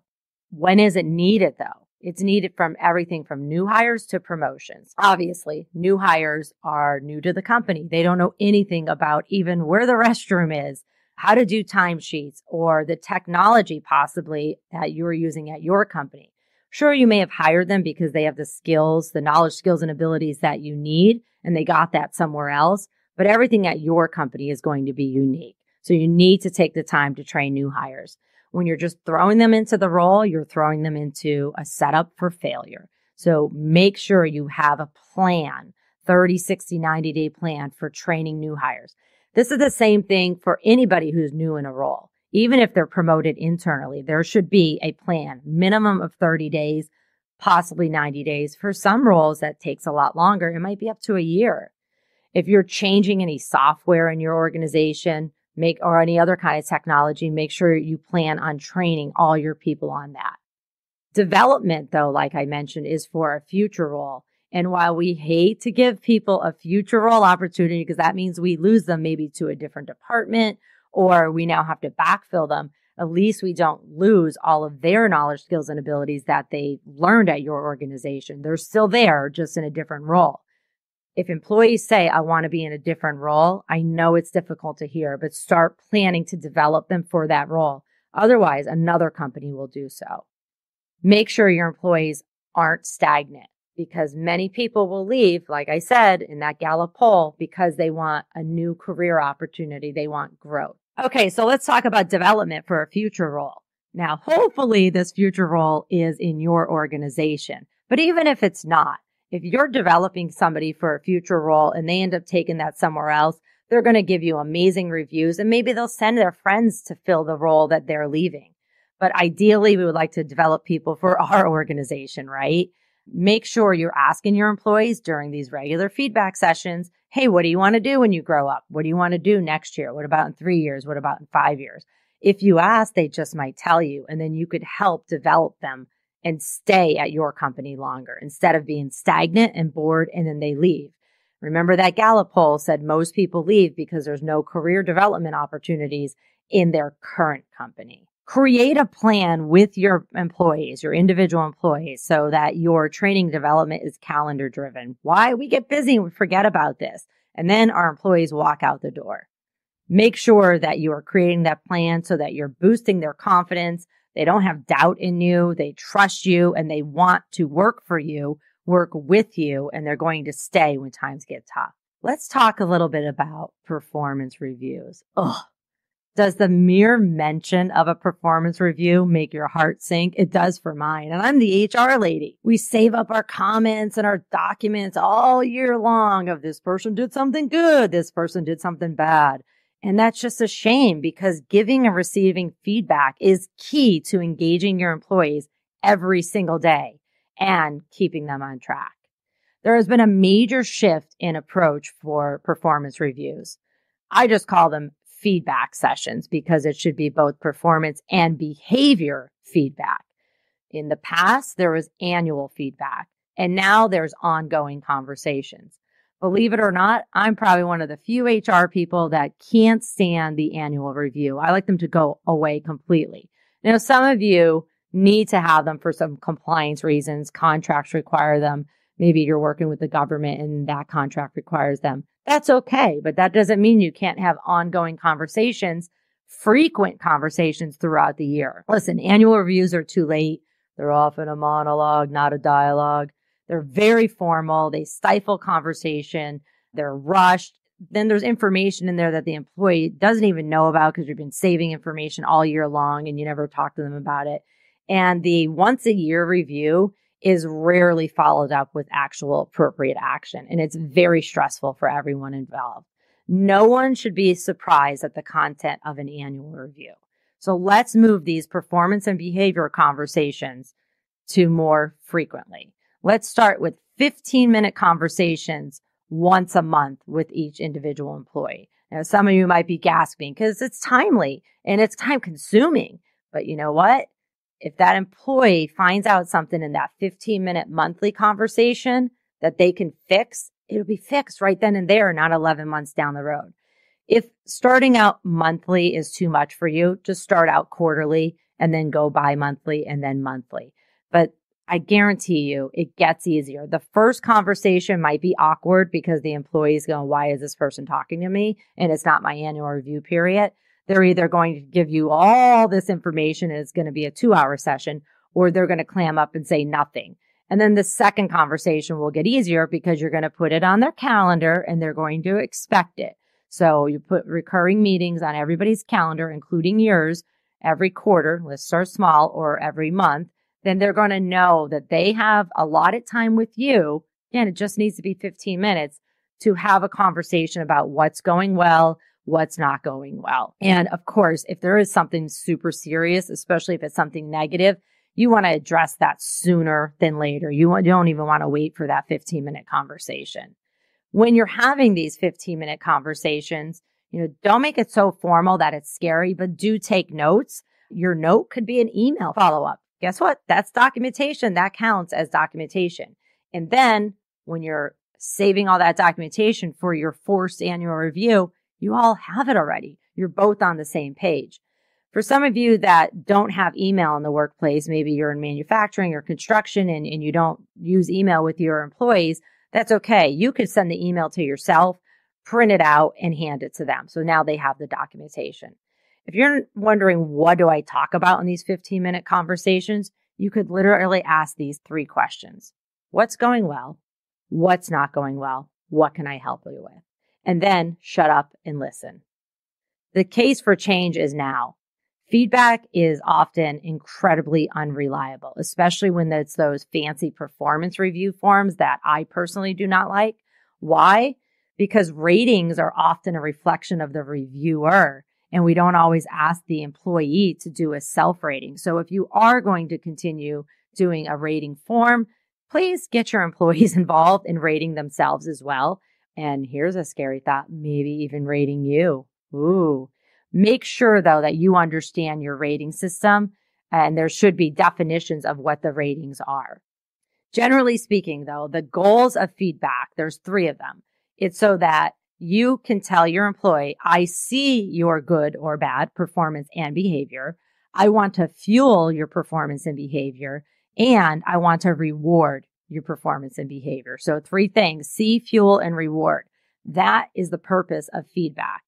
When is it needed though? It's needed from everything from new hires to promotions. Obviously, new hires are new to the company. They don't know anything about even where the restroom is, how to do timesheets, or the technology possibly that you're using at your company. Sure, you may have hired them because they have the skills, the knowledge, skills, and abilities that you need, and they got that somewhere else but everything at your company is going to be unique. So you need to take the time to train new hires. When you're just throwing them into the role, you're throwing them into a setup for failure. So make sure you have a plan, 30, 60, 90 day plan for training new hires. This is the same thing for anybody who's new in a role. Even if they're promoted internally, there should be a plan, minimum of 30 days, possibly 90 days. For some roles, that takes a lot longer. It might be up to a year. If you're changing any software in your organization, make or any other kind of technology, make sure you plan on training all your people on that. Development, though, like I mentioned, is for a future role. And while we hate to give people a future role opportunity, because that means we lose them maybe to a different department or we now have to backfill them, at least we don't lose all of their knowledge, skills, and abilities that they learned at your organization. They're still there, just in a different role if employees say, I want to be in a different role, I know it's difficult to hear, but start planning to develop them for that role. Otherwise, another company will do so. Make sure your employees aren't stagnant because many people will leave, like I said in that Gallup poll, because they want a new career opportunity. They want growth. Okay, so let's talk about development for a future role. Now, hopefully, this future role is in your organization, but even if it's not, if you're developing somebody for a future role and they end up taking that somewhere else, they're going to give you amazing reviews and maybe they'll send their friends to fill the role that they're leaving. but ideally we would like to develop people for our organization, right? Make sure you're asking your employees during these regular feedback sessions, Hey, what do you want to do when you grow up? What do you want to do next year? What about in three years? What about in five years? If you ask, they just might tell you, and then you could help develop them and stay at your company longer instead of being stagnant and bored and then they leave. Remember that Gallup poll said most people leave because there's no career development opportunities in their current company. Create a plan with your employees, your individual employees, so that your training development is calendar driven. Why? We get busy and we forget about this. And then our employees walk out the door. Make sure that you are creating that plan so that you're boosting their confidence. They don't have doubt in you. They trust you and they want to work for you work with you and they're going to stay when times get tough. Let's talk a little bit about performance reviews. Ugh. Does the mere mention of a performance review make your heart sink? It does for mine. And I'm the HR lady. We save up our comments and our documents all year long of this person did something good. This person did something bad. And that's just a shame because giving and receiving feedback is key to engaging your employees every single day and keeping them on track. There has been a major shift in approach for performance reviews. I just call them feedback sessions because it should be both performance and behavior feedback. In the past, there was annual feedback and now there's ongoing conversations. Believe it or not, I'm probably one of the few HR people that can't stand the annual review. I like them to go away completely. Now, some of you need to have them for some compliance reasons. Contracts require them. Maybe you're working with the government and that contract requires them. That's okay, but that doesn't mean you can't have ongoing conversations, frequent conversations throughout the year. Listen, annual reviews are too late. They're often a monologue, not a dialogue. They're very formal. They stifle conversation. They're rushed. Then there's information in there that the employee doesn't even know about because you've been saving information all year long and you never talk to them about it. And the once a year review is rarely followed up with actual appropriate action. And it's very stressful for everyone involved. No one should be surprised at the content of an annual review. So let's move these performance and behavior conversations to more frequently. Let's start with 15 minute conversations once a month with each individual employee. Now, some of you might be gasping because it's timely and it's time consuming. But you know what? if that employee finds out something in that 15 minute monthly conversation that they can fix, it'll be fixed right then and there, not 11 months down the road. If starting out monthly is too much for you, just start out quarterly and then go bi monthly and then monthly. But I guarantee you it gets easier. The first conversation might be awkward because the employee is going, why is this person talking to me? And it's not my annual review period. They're either going to give you all this information and it's going to be a two hour session or they're going to clam up and say nothing. And then the second conversation will get easier because you're going to put it on their calendar and they're going to expect it. So you put recurring meetings on everybody's calendar, including yours, every quarter. Let's start small or every month. Then they're going to know that they have a lot of time with you. Again, it just needs to be 15 minutes to have a conversation about what's going well, what's not going well. And of course, if there is something super serious, especially if it's something negative, you want to address that sooner than later. You don't even want to wait for that 15 minute conversation. When you're having these 15 minute conversations, you know, don't make it so formal that it's scary, but do take notes. Your note could be an email follow up. Guess what? That's documentation. That counts as documentation. And then when you're saving all that documentation for your forced annual review, you all have it already. You're both on the same page. For some of you that don't have email in the workplace, maybe you're in manufacturing or construction and, and you don't use email with your employees, that's okay. You could send the email to yourself, print it out, and hand it to them. So now they have the documentation. If you're wondering what do I talk about in these 15 minute conversations, you could literally ask these three questions. What's going well? What's not going well? What can I help you with? and then shut up and listen. The case for change is now. Feedback is often incredibly unreliable, especially when it's those fancy performance review forms that I personally do not like. Why? Because ratings are often a reflection of the reviewer and we don't always ask the employee to do a self rating. So if you are going to continue doing a rating form, please get your employees involved in rating themselves as well. And here's a scary thought, maybe even rating you. Ooh. Make sure though that you understand your rating system and there should be definitions of what the ratings are. Generally speaking though, the goals of feedback, there's three of them. It's so that you can tell your employee, I see your good or bad performance and behavior. I want to fuel your performance and behavior, and I want to reward your performance and behavior. So, three things see, fuel, and reward. That is the purpose of feedback.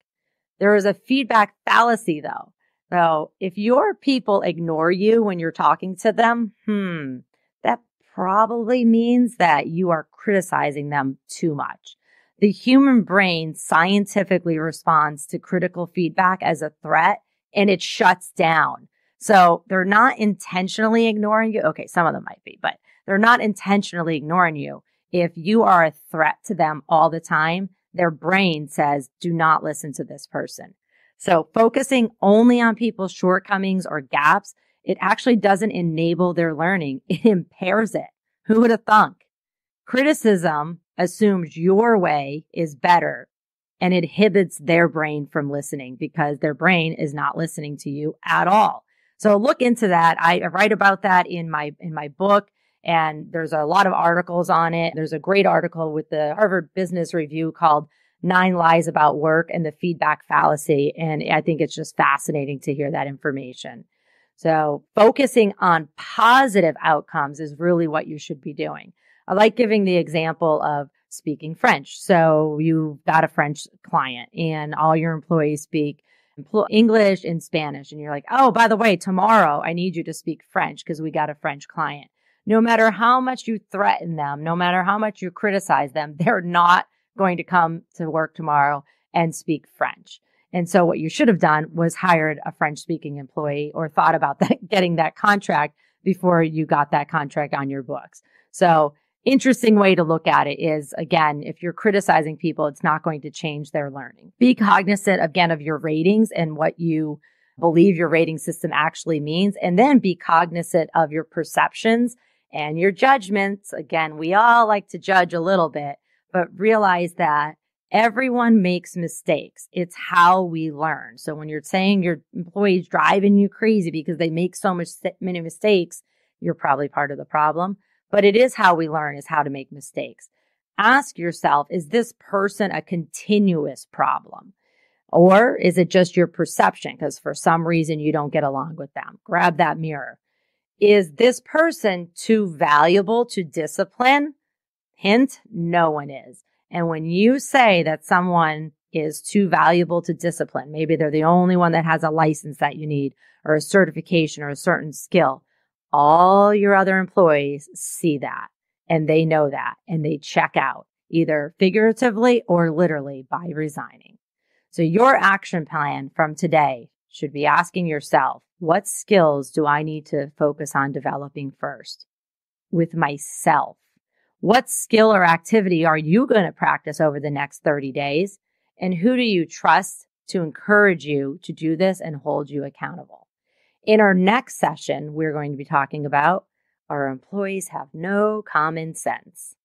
There is a feedback fallacy, though. So, if your people ignore you when you're talking to them, hmm, that probably means that you are criticizing them too much. The human brain scientifically responds to critical feedback as a threat and it shuts down. So they're not intentionally ignoring you. Okay, some of them might be, but they're not intentionally ignoring you. If you are a threat to them all the time, their brain says, do not listen to this person. So focusing only on people's shortcomings or gaps, it actually doesn't enable their learning. It impairs it. Who would have thunk? Criticism assumes your way is better and inhibits their brain from listening because their brain is not listening to you at all. So look into that. I write about that in my, in my book and there's a lot of articles on it. There's a great article with the Harvard Business Review called Nine Lies About Work and the Feedback Fallacy. And I think it's just fascinating to hear that information. So focusing on positive outcomes is really what you should be doing. I like giving the example of speaking French. So you've got a French client and all your employees speak English and Spanish. And you're like, oh, by the way, tomorrow I need you to speak French because we got a French client. No matter how much you threaten them, no matter how much you criticize them, they're not going to come to work tomorrow and speak French. And so what you should have done was hired a French speaking employee or thought about that, getting that contract before you got that contract on your books. So interesting way to look at it is again, if you're criticizing people, it's not going to change their learning. Be cognizant again of your ratings and what you believe your rating system actually means. And then be cognizant of your perceptions and your judgments. Again, we all like to judge a little bit, but realize that everyone makes mistakes. It's how we learn. So when you're saying your employees driving you crazy because they make so much many mistakes, you're probably part of the problem but it is how we learn is how to make mistakes. Ask yourself, is this person a continuous problem? Or is it just your perception? Because for some reason you don't get along with them. Grab that mirror. Is this person too valuable to discipline? Hint, no one is. And when you say that someone is too valuable to discipline, maybe they're the only one that has a license that you need or a certification or a certain skill, all your other employees see that and they know that and they check out either figuratively or literally by resigning. So your action plan from today should be asking yourself, what skills do I need to focus on developing first with myself? What skill or activity are you going to practice over the next 30 days? And who do you trust to encourage you to do this and hold you accountable? In our next session, we're going to be talking about our employees have no common sense.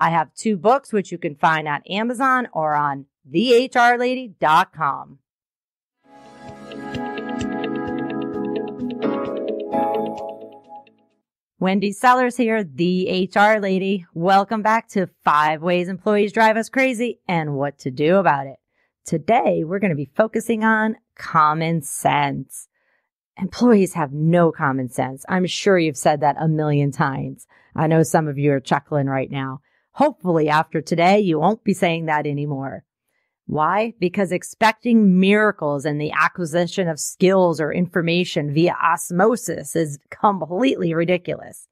I have two books which you can find on Amazon or on thehrlady.com. Wendy Sellers here, the HR lady. Welcome back to five ways employees drive us crazy and what to do about it. Today, we're going to be focusing on common sense. Employees have no common sense. I'm sure you've said that a million times. I know some of you are chuckling right now. Hopefully after today, you won't be saying that anymore. Why? Because expecting miracles and the acquisition of skills or information via osmosis is completely ridiculous.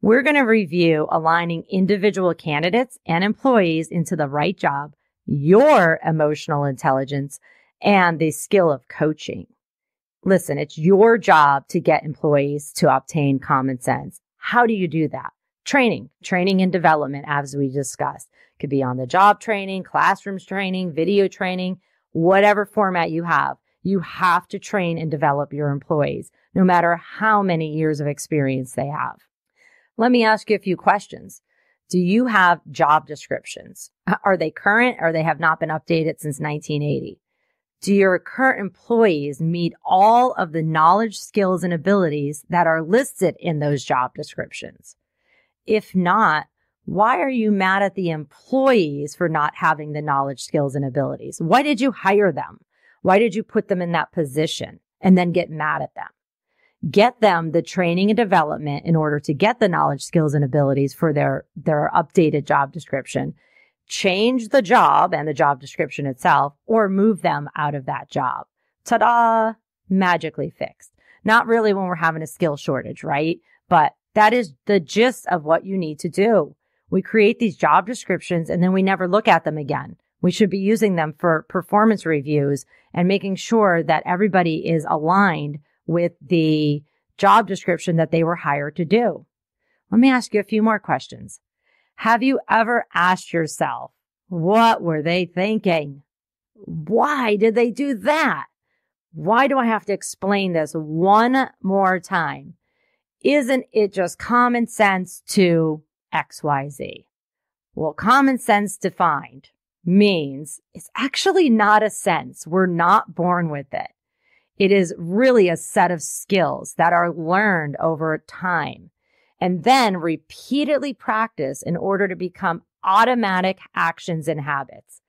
We're going to review aligning individual candidates and employees into the right job, your emotional intelligence, and the skill of coaching. Listen, it's your job to get employees to obtain common sense. How do you do that? Training, training and development, as we discussed. Could be on the job training, classrooms training, video training, whatever format you have. You have to train and develop your employees, no matter how many years of experience they have. Let me ask you a few questions. Do you have job descriptions? Are they current or they have not been updated since 1980? Do your current employees meet all of the knowledge, skills, and abilities that are listed in those job descriptions? If not, why are you mad at the employees for not having the knowledge, skills, and abilities? Why did you hire them? Why did you put them in that position and then get mad at them? Get them the training and development in order to get the knowledge, skills, and abilities for their, their updated job description. Change the job and the job description itself or move them out of that job. Ta-da! Magically fixed. Not really when we're having a skill shortage, right? But that is the gist of what you need to do. We create these job descriptions and then we never look at them again. We should be using them for performance reviews and making sure that everybody is aligned with the job description that they were hired to do. Let me ask you a few more questions. Have you ever asked yourself, what were they thinking? Why did they do that? Why do I have to explain this one more time? Isn't it just common sense to XYZ. Well, common sense defined means it's actually not a sense. We're not born with it. It is really a set of skills that are learned over time and then repeatedly practice in order to become automatic actions and habits.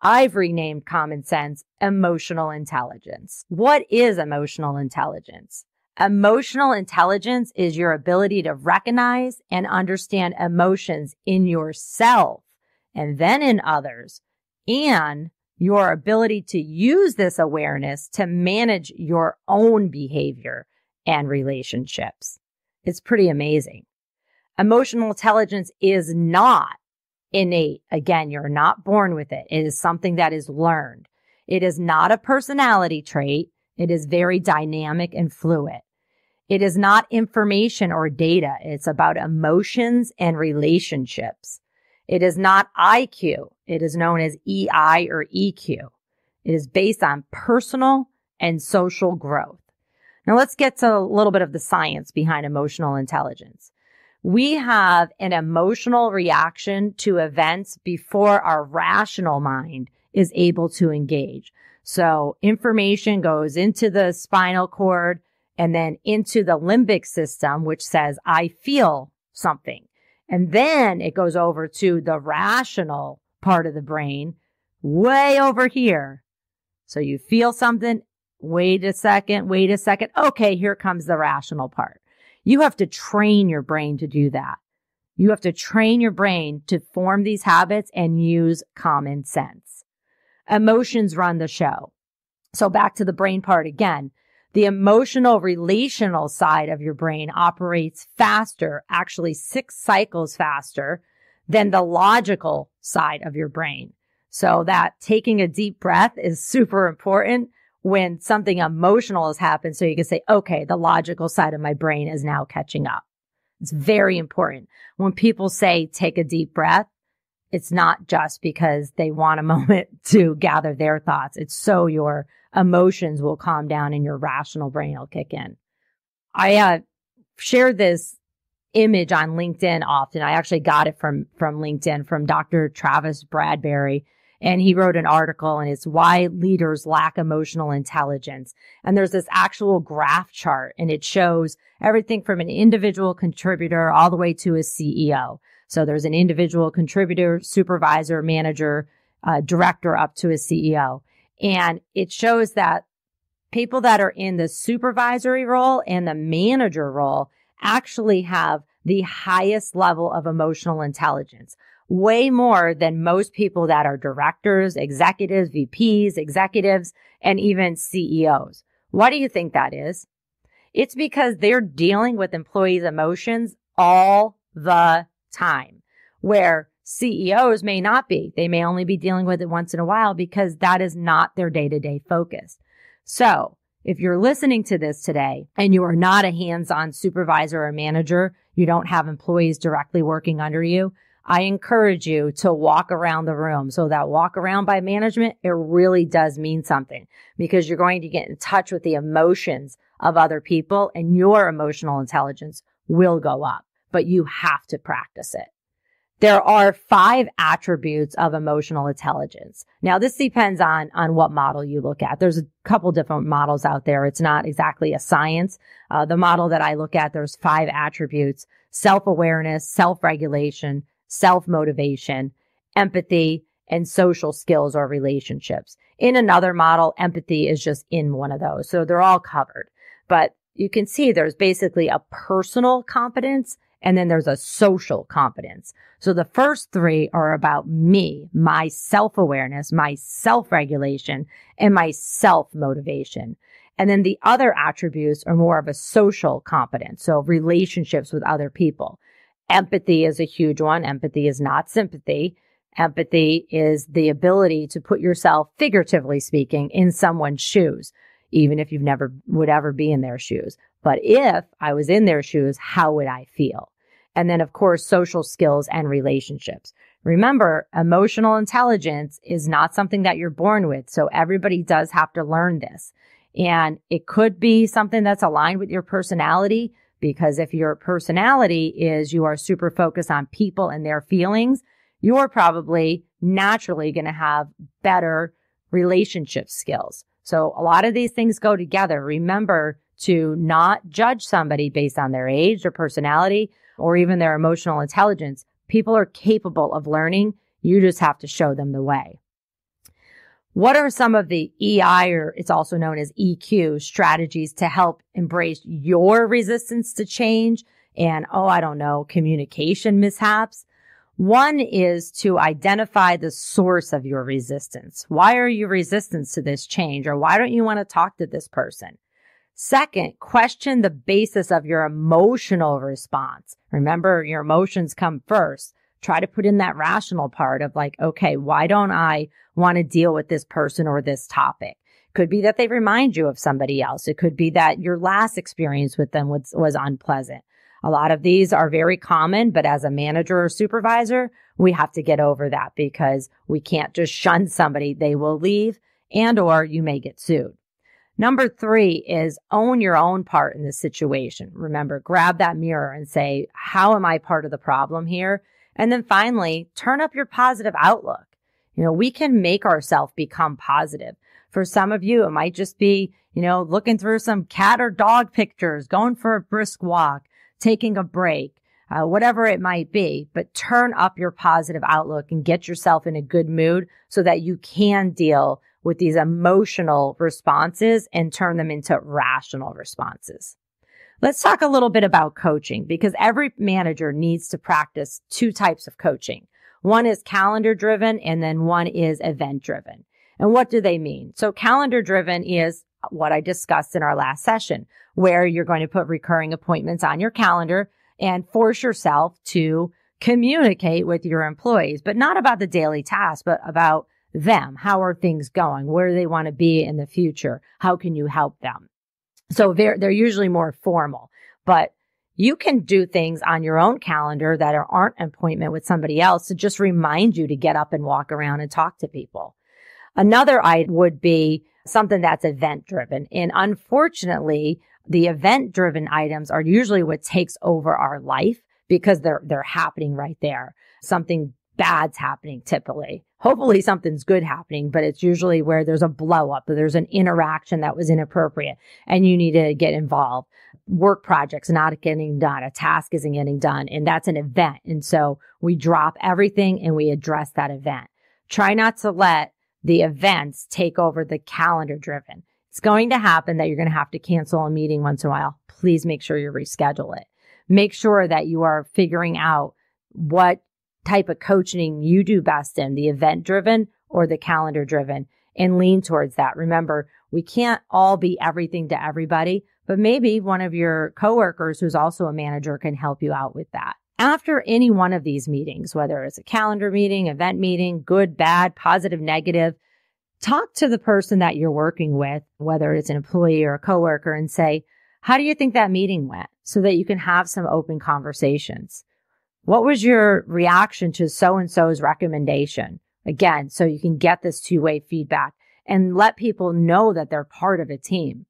I've renamed common sense emotional intelligence. What is emotional intelligence? Emotional intelligence is your ability to recognize and understand emotions in yourself and then in others and your ability to use this awareness to manage your own behavior and relationships. It's pretty amazing. Emotional intelligence is not innate. Again, you're not born with it. It is something that is learned. It is not a personality trait. It is very dynamic and fluid. It is not information or data. It's about emotions and relationships. It is not IQ. It is known as EI or EQ. It is based on personal and social growth. Now let's get to a little bit of the science behind emotional intelligence. We have an emotional reaction to events before our rational mind is able to engage. So information goes into the spinal cord and then into the limbic system, which says, I feel something. And then it goes over to the rational part of the brain, way over here. So you feel something. Wait a second. Wait a second. Okay. Here comes the rational part. You have to train your brain to do that. You have to train your brain to form these habits and use common sense. Emotions run the show. So back to the brain part again. The emotional relational side of your brain operates faster, actually six cycles faster than the logical side of your brain. So that taking a deep breath is super important when something emotional has happened. So you can say, okay, the logical side of my brain is now catching up. It's very important. When people say take a deep breath, it's not just because they want a moment to gather their thoughts. It's so your emotions will calm down and your rational brain will kick in. I uh, share this image on LinkedIn often. I actually got it from from LinkedIn from Dr. Travis Bradberry. And he wrote an article and it's why leaders lack emotional intelligence. And there's this actual graph chart and it shows everything from an individual contributor all the way to a CEO. So there's an individual contributor, supervisor, manager, uh, director up to a CEO. And it shows that people that are in the supervisory role and the manager role actually have the highest level of emotional intelligence, way more than most people that are directors, executives, VPs, executives, and even CEOs. Why do you think that is? It's because they're dealing with employees' emotions all the time, where CEOs may not be. They may only be dealing with it once in a while because that is not their day to day focus. So if you're listening to this today and you are not a hands on supervisor or manager, you don't have employees directly working under you, I encourage you to walk around the room. So that walk around by management, it really does mean something because you're going to get in touch with the emotions of other people and your emotional intelligence will go up, but you have to practice it. There are five attributes of emotional intelligence. Now, this depends on, on what model you look at. There's a couple different models out there. It's not exactly a science. Uh, the model that I look at, there's five attributes, self-awareness, self-regulation, self-motivation, empathy, and social skills or relationships. In another model, empathy is just in one of those. So they're all covered, but you can see there's basically a personal competence and then there's a social competence. So the first three are about me, my self awareness, my self regulation, and my self motivation. And then the other attributes are more of a social competence. So relationships with other people. Empathy is a huge one. Empathy is not sympathy. Empathy is the ability to put yourself, figuratively speaking, in someone's shoes, even if you've never would ever be in their shoes. But if I was in their shoes, how would I feel? And then, of course, social skills and relationships. Remember, emotional intelligence is not something that you're born with. So everybody does have to learn this. And it could be something that's aligned with your personality because if your personality is you are super focused on people and their feelings, you're probably naturally going to have better relationship skills. So a lot of these things go together. Remember to not judge somebody based on their age or personality or even their emotional intelligence. People are capable of learning. You just have to show them the way. What are some of the EI or it's also known as EQ strategies to help embrace your resistance to change and, oh, I don't know, communication mishaps? One is to identify the source of your resistance. Why are you resistant to this change? Or why don't you want to talk to this person? Second, question the basis of your emotional response. Remember, your emotions come first. Try to put in that rational part of like, okay, why don't I want to deal with this person or this topic? Could be that they remind you of somebody else. It could be that your last experience with them was, was unpleasant. A lot of these are very common, but as a manager or supervisor, we have to get over that because we can't just shun somebody. They will leave and or you may get sued. Number three is own your own part in the situation. Remember, grab that mirror and say, how am I part of the problem here? And then finally, turn up your positive outlook. You know, we can make ourselves become positive. For some of you, it might just be, you know, looking through some cat or dog pictures, going for a brisk walk, taking a break, uh, whatever it might be, but turn up your positive outlook and get yourself in a good mood so that you can deal with these emotional responses and turn them into rational responses. Let's talk a little bit about coaching because every manager needs to practice two types of coaching. One is calendar driven and then one is event driven. And what do they mean? So calendar driven is what I discussed in our last session, where you're going to put recurring appointments on your calendar and force yourself to communicate with your employees, but not about the daily tasks, but about them. How are things going? Where do they want to be in the future? How can you help them? So they're, they're usually more formal, but you can do things on your own calendar that are, aren't an appointment with somebody else to just remind you to get up and walk around and talk to people. Another item would be something that's event driven. And unfortunately, the event driven items are usually what takes over our life because they're, they're happening right there. Something bad's happening typically. Hopefully something's good happening, but it's usually where there's a blow up, or there's an interaction that was inappropriate and you need to get involved. Work projects not getting done, a task isn't getting done, and that's an event. And so we drop everything and we address that event. Try not to let the events take over the calendar driven. It's going to happen that you're going to have to cancel a meeting once in a while. Please make sure you reschedule it. Make sure that you are figuring out what type of coaching you do best in, the event driven or the calendar driven, and lean towards that. Remember, we can't all be everything to everybody, but maybe one of your coworkers who's also a manager can help you out with that. After any one of these meetings, whether it's a calendar meeting, event meeting, good, bad, positive, negative, talk to the person that you're working with, whether it's an employee or a coworker and say, how do you think that meeting went? So that you can have some open conversations What was your reaction to so and so's recommendation? Again, so you can get this two way feedback and let people know that they're part of a team.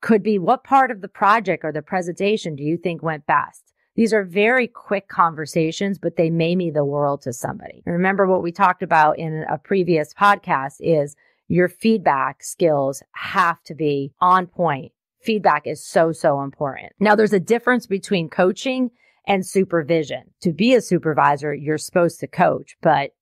Could be what part of the project or the presentation do you think went best? These are very quick conversations, but they may mean the world to somebody. Remember what we talked about in a previous podcast is your feedback skills have to be on point. Feedback is so, so important. Now there's a difference between coaching and supervision. To be a supervisor, you're supposed to coach, but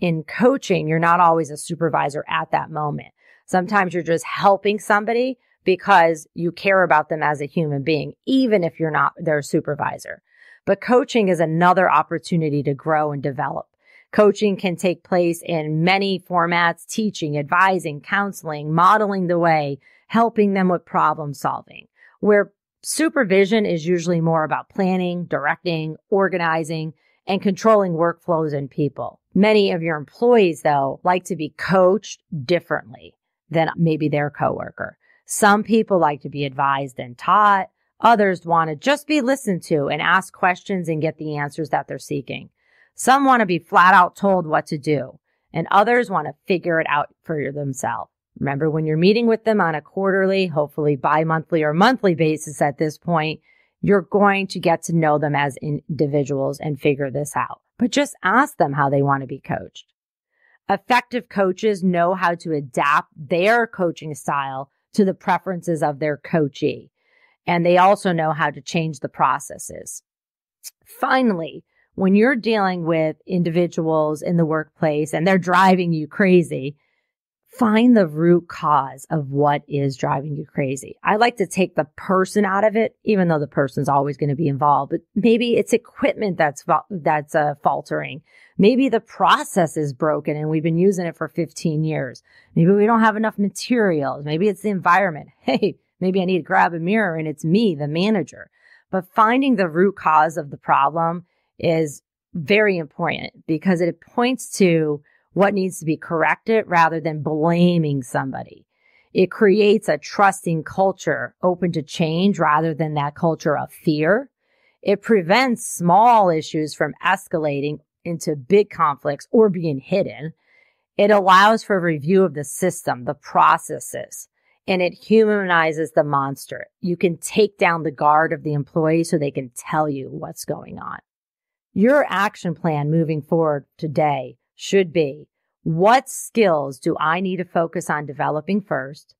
in coaching, you're not always a supervisor at that moment. Sometimes you're just helping somebody because you care about them as a human being, even if you're not their supervisor. But coaching is another opportunity to grow and develop. Coaching can take place in many formats, teaching, advising, counseling, modeling the way, helping them with problem solving, where supervision is usually more about planning, directing, organizing, and controlling workflows and people. Many of your employees, though, like to be coached differently than maybe their coworker. Some people like to be advised and taught. Others want to just be listened to and ask questions and get the answers that they're seeking. Some want to be flat out told what to do and others want to figure it out for themselves. Remember when you're meeting with them on a quarterly, hopefully bi-monthly or monthly basis at this point, you're going to get to know them as individuals and figure this out. But just ask them how they want to be coached. Effective coaches know how to adapt their coaching style to the preferences of their coachee. And they also know how to change the processes. Finally, when you're dealing with individuals in the workplace and they're driving you crazy, find the root cause of what is driving you crazy. I like to take the person out of it, even though the person's always going to be involved, but maybe it's equipment that's, that's uh, faltering. Maybe the process is broken and we've been using it for 15 years. Maybe we don't have enough materials. Maybe it's the environment. Hey, maybe I need to grab a mirror and it's me, the manager. But finding the root cause of the problem is very important because it points to what needs to be corrected rather than blaming somebody. It creates a trusting culture open to change rather than that culture of fear. It prevents small issues from escalating into big conflicts or being hidden. It allows for a review of the system, the processes, and it humanizes the monster. You can take down the guard of the employee so they can tell you what's going on. Your action plan moving forward today should be what skills do I need to focus on developing first?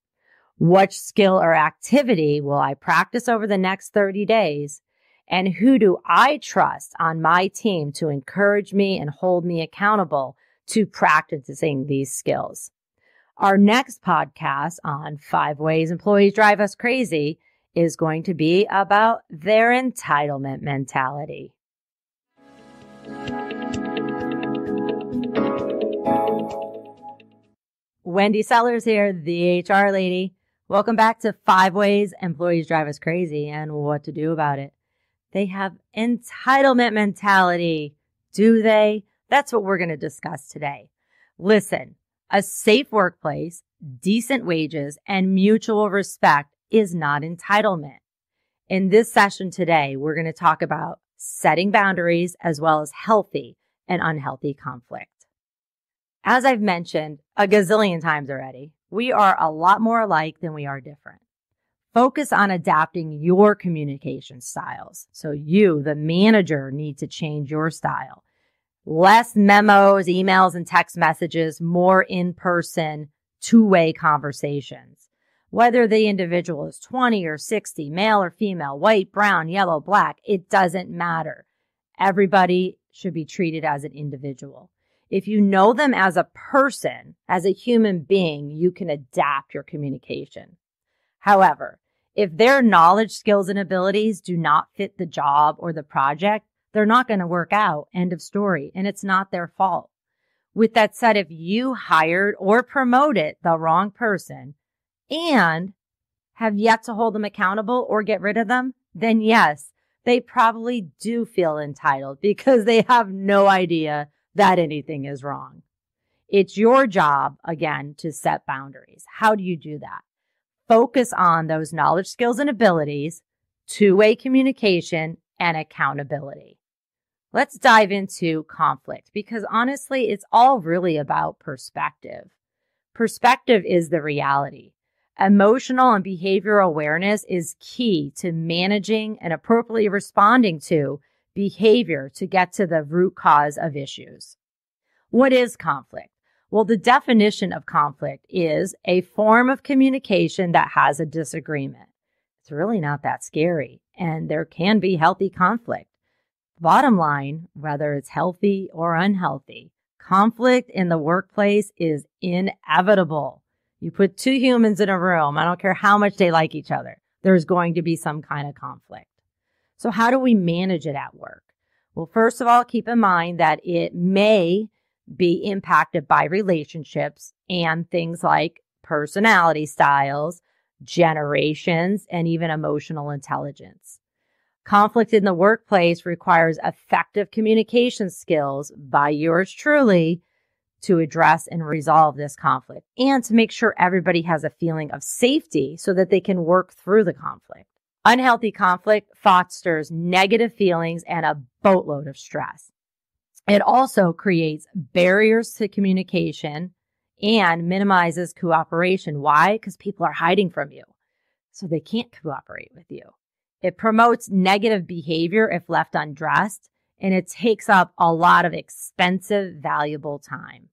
What skill or activity will I practice over the next 30 days? And who do I trust on my team to encourage me and hold me accountable to practicing these skills? Our next podcast on five ways employees drive us crazy is going to be about their entitlement mentality. Wendy Sellers here, the HR lady. Welcome back to Five Ways Employees Drive Us Crazy and What to Do About It. They have entitlement mentality. Do they? That's what we're going to discuss today. Listen, a safe workplace, decent wages, and mutual respect is not entitlement. In this session today, we're going to talk about setting boundaries as well as healthy and unhealthy conflict. As I've mentioned a gazillion times already, we are a lot more alike than we are different. Focus on adapting your communication styles. So you, the manager, need to change your style. Less memos, emails, and text messages, more in person, two way conversations. Whether the individual is 20 or 60, male or female, white, brown, yellow, black, it doesn't matter. Everybody should be treated as an individual. If you know them as a person, as a human being, you can adapt your communication. However, if their knowledge, skills, and abilities do not fit the job or the project, they're not going to work out. End of story. And it's not their fault. With that said, if you hired or promoted the wrong person and have yet to hold them accountable or get rid of them, then yes, they probably do feel entitled because they have no idea that anything is wrong. It's your job, again, to set boundaries. How do you do that? Focus on those knowledge, skills, and abilities, two way communication, and accountability. Let's dive into conflict because honestly, it's all really about perspective. Perspective is the reality. Emotional and behavioral awareness is key to managing and appropriately responding to behavior to get to the root cause of issues. What is conflict? Well, the definition of conflict is a form of communication that has a disagreement. It's really not that scary, and there can be healthy conflict. Bottom line, whether it's healthy or unhealthy, conflict in the workplace is inevitable. You put two humans in a room, I don't care how much they like each other, there's going to be some kind of conflict. So, how do we manage it at work? Well, first of all, keep in mind that it may be impacted by relationships and things like personality styles, generations, and even emotional intelligence. Conflict in the workplace requires effective communication skills by yours truly to address and resolve this conflict and to make sure everybody has a feeling of safety so that they can work through the conflict. Unhealthy conflict fosters negative feelings and a boatload of stress. It also creates barriers to communication and minimizes cooperation. Why? Because people are hiding from you. So they can't cooperate with you. It promotes negative behavior if left undressed, and it takes up a lot of expensive, valuable time.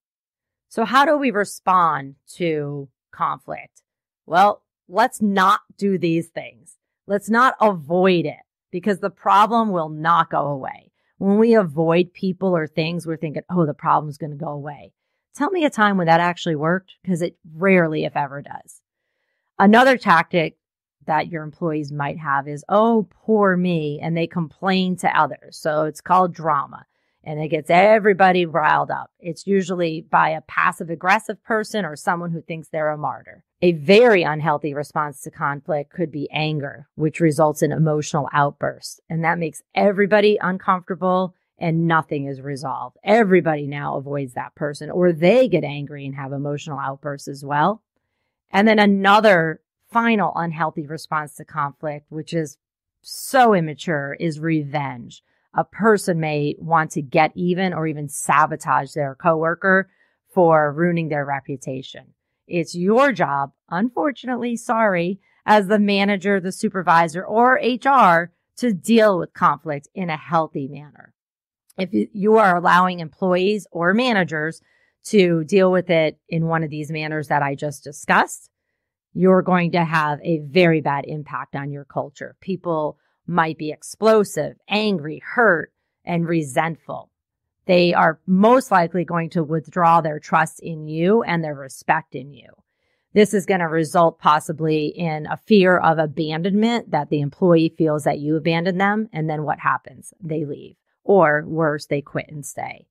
So how do we respond to conflict? Well, let's not do these things. Let's not avoid it because the problem will not go away. When we avoid people or things, we're thinking, oh, the problem's going to go away. Tell me a time when that actually worked because it rarely, if ever, does. Another tactic that your employees might have is, oh, poor me. And they complain to others. So it's called drama and it gets everybody riled up. It's usually by a passive aggressive person or someone who thinks they're a martyr. A very unhealthy response to conflict could be anger, which results in emotional outbursts. And that makes everybody uncomfortable and nothing is resolved. Everybody now avoids that person or they get angry and have emotional outbursts as well. And then another final unhealthy response to conflict, which is so immature, is revenge a person may want to get even or even sabotage their coworker for ruining their reputation. It's your job, unfortunately, sorry, as the manager, the supervisor, or HR to deal with conflict in a healthy manner. If you are allowing employees or managers to deal with it in one of these manners that I just discussed, you're going to have a very bad impact on your culture. People might be explosive, angry, hurt, and resentful. They are most likely going to withdraw their trust in you and their respect in you. This is going to result possibly in a fear of abandonment that the employee feels that you abandoned them. And then what happens? They leave or worse, they quit and stay.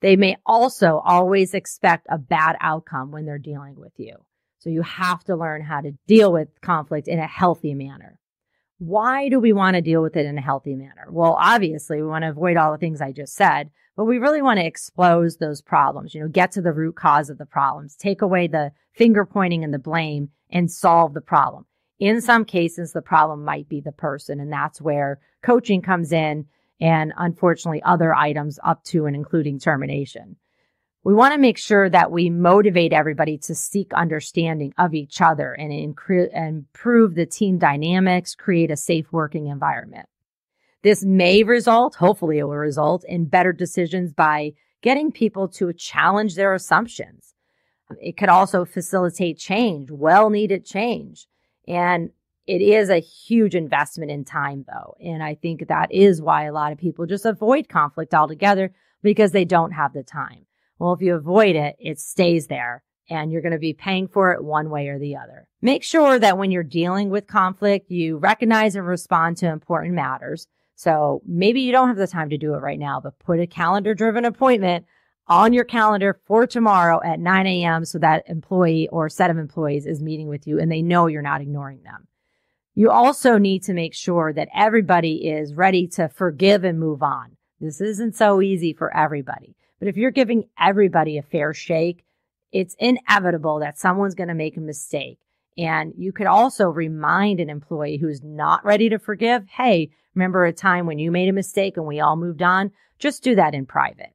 They may also always expect a bad outcome when they're dealing with you. So you have to learn how to deal with conflict in a healthy manner. Why do we want to deal with it in a healthy manner? Well, obviously, we want to avoid all the things I just said, but we really want to expose those problems, you know, get to the root cause of the problems, take away the finger pointing and the blame and solve the problem. In some cases, the problem might be the person, and that's where coaching comes in and unfortunately other items up to and including termination. We want to make sure that we motivate everybody to seek understanding of each other and improve the team dynamics, create a safe working environment. This may result, hopefully it will result in better decisions by getting people to challenge their assumptions. It could also facilitate change, well needed change. And it is a huge investment in time though. And I think that is why a lot of people just avoid conflict altogether because they don't have the time. Well, if you avoid it, it stays there and you're going to be paying for it one way or the other. Make sure that when you're dealing with conflict, you recognize and respond to important matters. So maybe you don't have the time to do it right now, but put a calendar driven appointment on your calendar for tomorrow at 9 a.m. so that employee or set of employees is meeting with you and they know you're not ignoring them. You also need to make sure that everybody is ready to forgive and move on. This isn't so easy for everybody. But if you're giving everybody a fair shake, it's inevitable that someone's going to make a mistake. And you could also remind an employee who's not ready to forgive, hey, remember a time when you made a mistake and we all moved on? Just do that in private.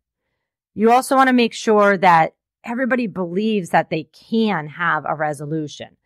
You also want to make sure that everybody believes that they can have a resolution.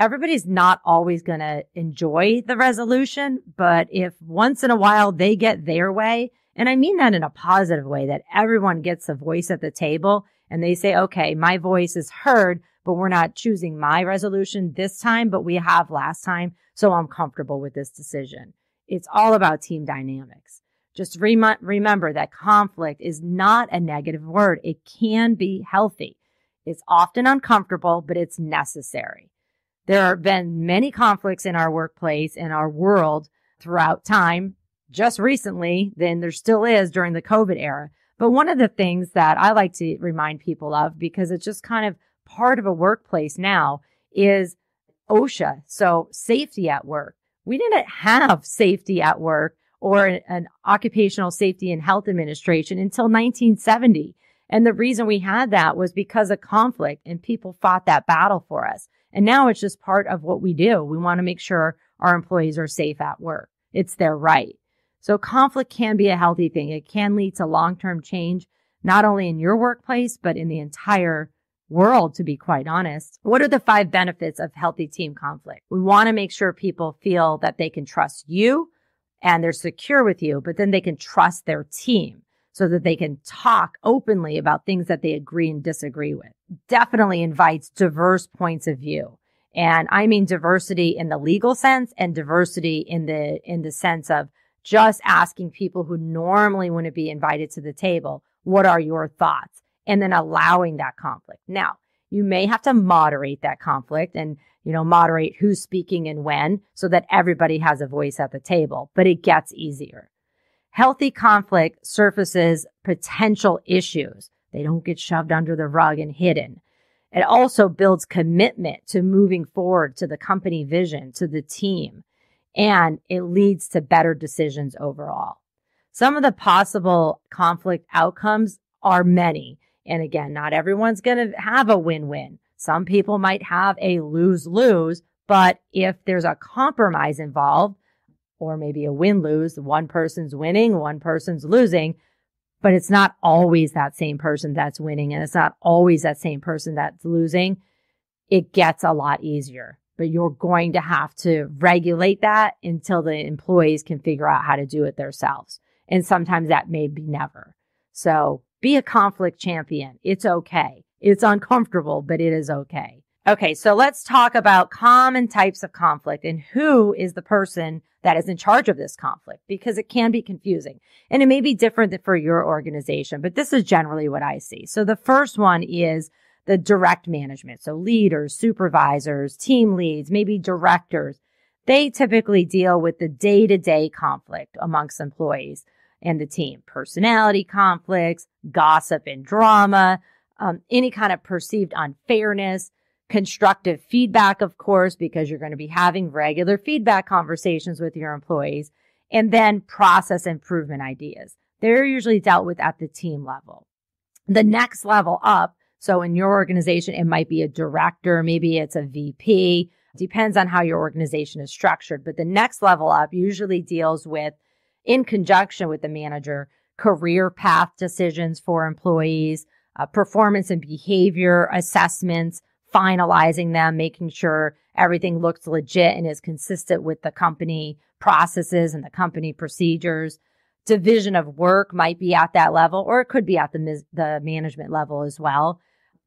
Everybody's not always going to enjoy the resolution, but if once in a while they get their way, and I mean that in a positive way, that everyone gets a voice at the table and they say, okay, my voice is heard, but we're not choosing my resolution this time, but we have last time. So I'm comfortable with this decision. It's all about team dynamics. Just rem- remember that conflict is not a negative word. It can be healthy. It's often uncomfortable, but it's necessary. There have been many conflicts in our workplace, and our world throughout time, just recently than there still is during the COVID era. But one of the things that I like to remind people of, because it's just kind of part of a workplace now, is OSHA. So safety at work. We didn't have safety at work or an, an occupational safety and health administration until 1970. And the reason we had that was because of conflict and people fought that battle for us. And now it's just part of what we do. We want to make sure our employees are safe at work. It's their right. So conflict can be a healthy thing. It can lead to long-term change, not only in your workplace, but in the entire world, to be quite honest. What are the five benefits of healthy team conflict? We want to make sure people feel that they can trust you and they're secure with you, but then they can trust their team so that they can talk openly about things that they agree and disagree with. Definitely invites diverse points of view. And I mean diversity in the legal sense and diversity in the, in the sense of just asking people who normally wouldn't be invited to the table, what are your thoughts? And then allowing that conflict. Now, you may have to moderate that conflict and, you know, moderate who's speaking and when so that everybody has a voice at the table, but it gets easier. Healthy conflict surfaces potential issues. They don't get shoved under the rug and hidden. It also builds commitment to moving forward to the company vision, to the team, and it leads to better decisions overall. Some of the possible conflict outcomes are many. And again, not everyone's going to have a win-win. Some people might have a lose-lose, but if there's a compromise involved, or maybe a win-lose, one person's winning, one person's losing, but it's not always that same person that's winning and it's not always that same person that's losing. It gets a lot easier but you're going to have to regulate that until the employees can figure out how to do it themselves. And sometimes that may be never. So be a conflict champion. It's okay. It's uncomfortable, but it is okay. Okay. So let's talk about common types of conflict and who is the person that is in charge of this conflict because it can be confusing and it may be different for your organization, but this is generally what I see. So the first one is the direct management. So leaders, supervisors, team leads, maybe directors. They typically deal with the day to day conflict amongst employees and the team, personality conflicts, gossip and drama, um, any kind of perceived unfairness, constructive feedback, of course, because you're going to be having regular feedback conversations with your employees, and then process improvement ideas. They're usually dealt with at the team level. The next level up so in your organization, it might be a director, maybe it's a VP, depends on how your organization is structured. But the next level up usually deals with, in conjunction with the manager, career path decisions for employees, uh, performance and behavior assessments, finalizing them, making sure everything looks legit and is consistent with the company processes and the company procedures. Division of work might be at that level, or it could be at the, the management level as well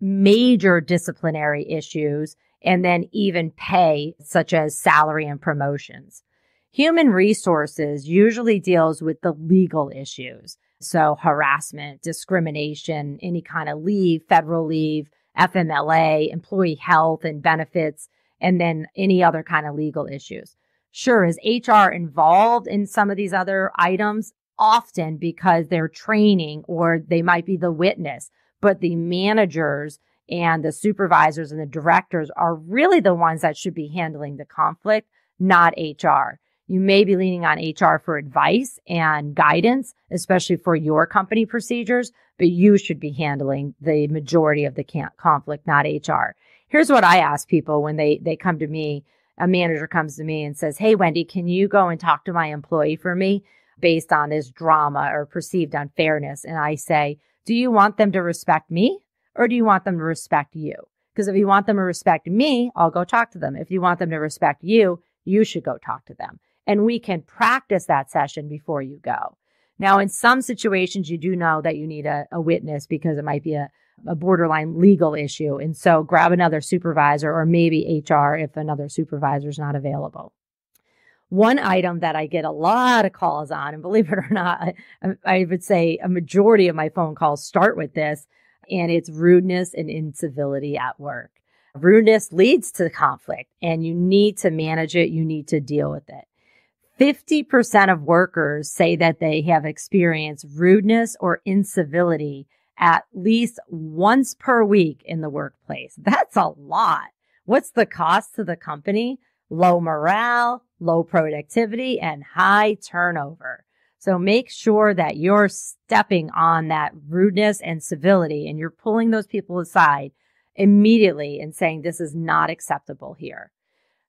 major disciplinary issues, and then even pay, such as salary and promotions. Human resources usually deals with the legal issues. So harassment, discrimination, any kind of leave, federal leave, FMLA, employee health and benefits, and then any other kind of legal issues. Sure, is HR involved in some of these other items? Often because they're training or they might be the witness but the managers and the supervisors and the directors are really the ones that should be handling the conflict, not HR. You may be leaning on HR for advice and guidance, especially for your company procedures, but you should be handling the majority of the conflict, not HR. Here's what I ask people when they, they come to me. A manager comes to me and says, Hey, Wendy, can you go and talk to my employee for me based on his drama or perceived unfairness? And I say, do you want them to respect me or do you want them to respect you? Because if you want them to respect me, I'll go talk to them. If you want them to respect you, you should go talk to them. And we can practice that session before you go. Now, in some situations, you do know that you need a, a witness because it might be a, a borderline legal issue. And so grab another supervisor or maybe HR if another supervisor is not available. One item that I get a lot of calls on, and believe it or not, I, I would say a majority of my phone calls start with this, and it's rudeness and incivility at work. Rudeness leads to conflict, and you need to manage it. You need to deal with it. 50% of workers say that they have experienced rudeness or incivility at least once per week in the workplace. That's a lot. What's the cost to the company? Low morale, low productivity, and high turnover. So make sure that you're stepping on that rudeness and civility and you're pulling those people aside immediately and saying, this is not acceptable here.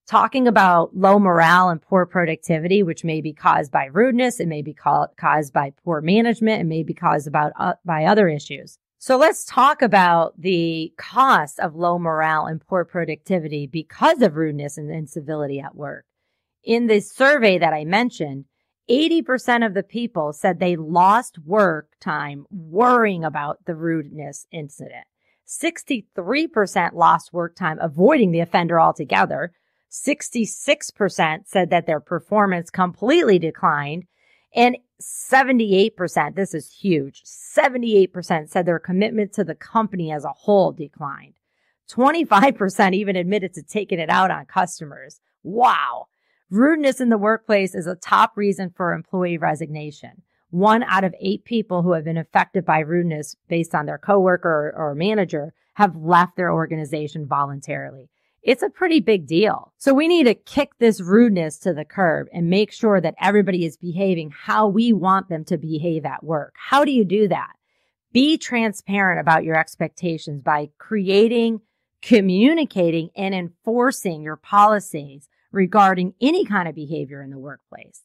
Talking about low morale and poor productivity, which may be caused by rudeness, it may be caused by poor management, it may be caused about uh, by other issues. So let's talk about the cost of low morale and poor productivity because of rudeness and incivility at work. In the survey that I mentioned, 80% of the people said they lost work time worrying about the rudeness incident. 63% lost work time avoiding the offender altogether. 66% said that their performance completely declined. And 78%, this is huge, 78% said their commitment to the company as a whole declined. 25% even admitted to taking it out on customers. Wow. Rudeness in the workplace is a top reason for employee resignation. One out of eight people who have been affected by rudeness based on their coworker or, or manager have left their organization voluntarily. It's a pretty big deal. So we need to kick this rudeness to the curb and make sure that everybody is behaving how we want them to behave at work. How do you do that? Be transparent about your expectations by creating, communicating, and enforcing your policies regarding any kind of behavior in the workplace.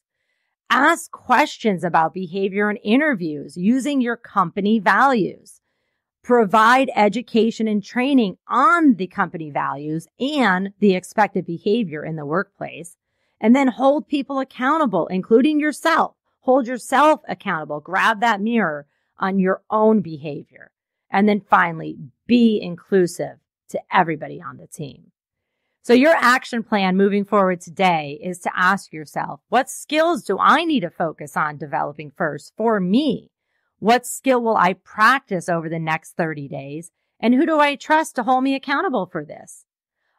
Ask questions about behavior in interviews using your company values. Provide education and training on the company values and the expected behavior in the workplace. And then hold people accountable, including yourself. Hold yourself accountable. Grab that mirror on your own behavior. And then finally, be inclusive to everybody on the team. So your action plan moving forward today is to ask yourself, what skills do I need to focus on developing first for me? What skill will I practice over the next 30 days? And who do I trust to hold me accountable for this?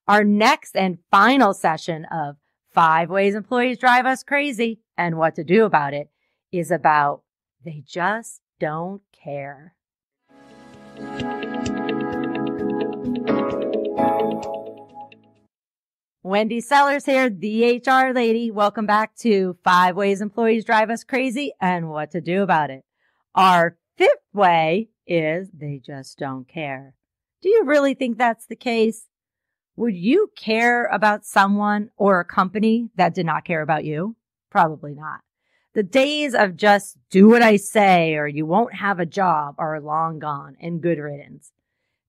Our next and final session of five ways employees drive us crazy and what to do about it is about they just don't care. Wendy Sellers here, the HR lady. Welcome back to Five Ways Employees Drive Us Crazy and What to Do About It. Our fifth way is they just don't care. Do you really think that's the case? Would you care about someone or a company that did not care about you? Probably not. The days of just do what I say or you won't have a job are long gone and good riddance.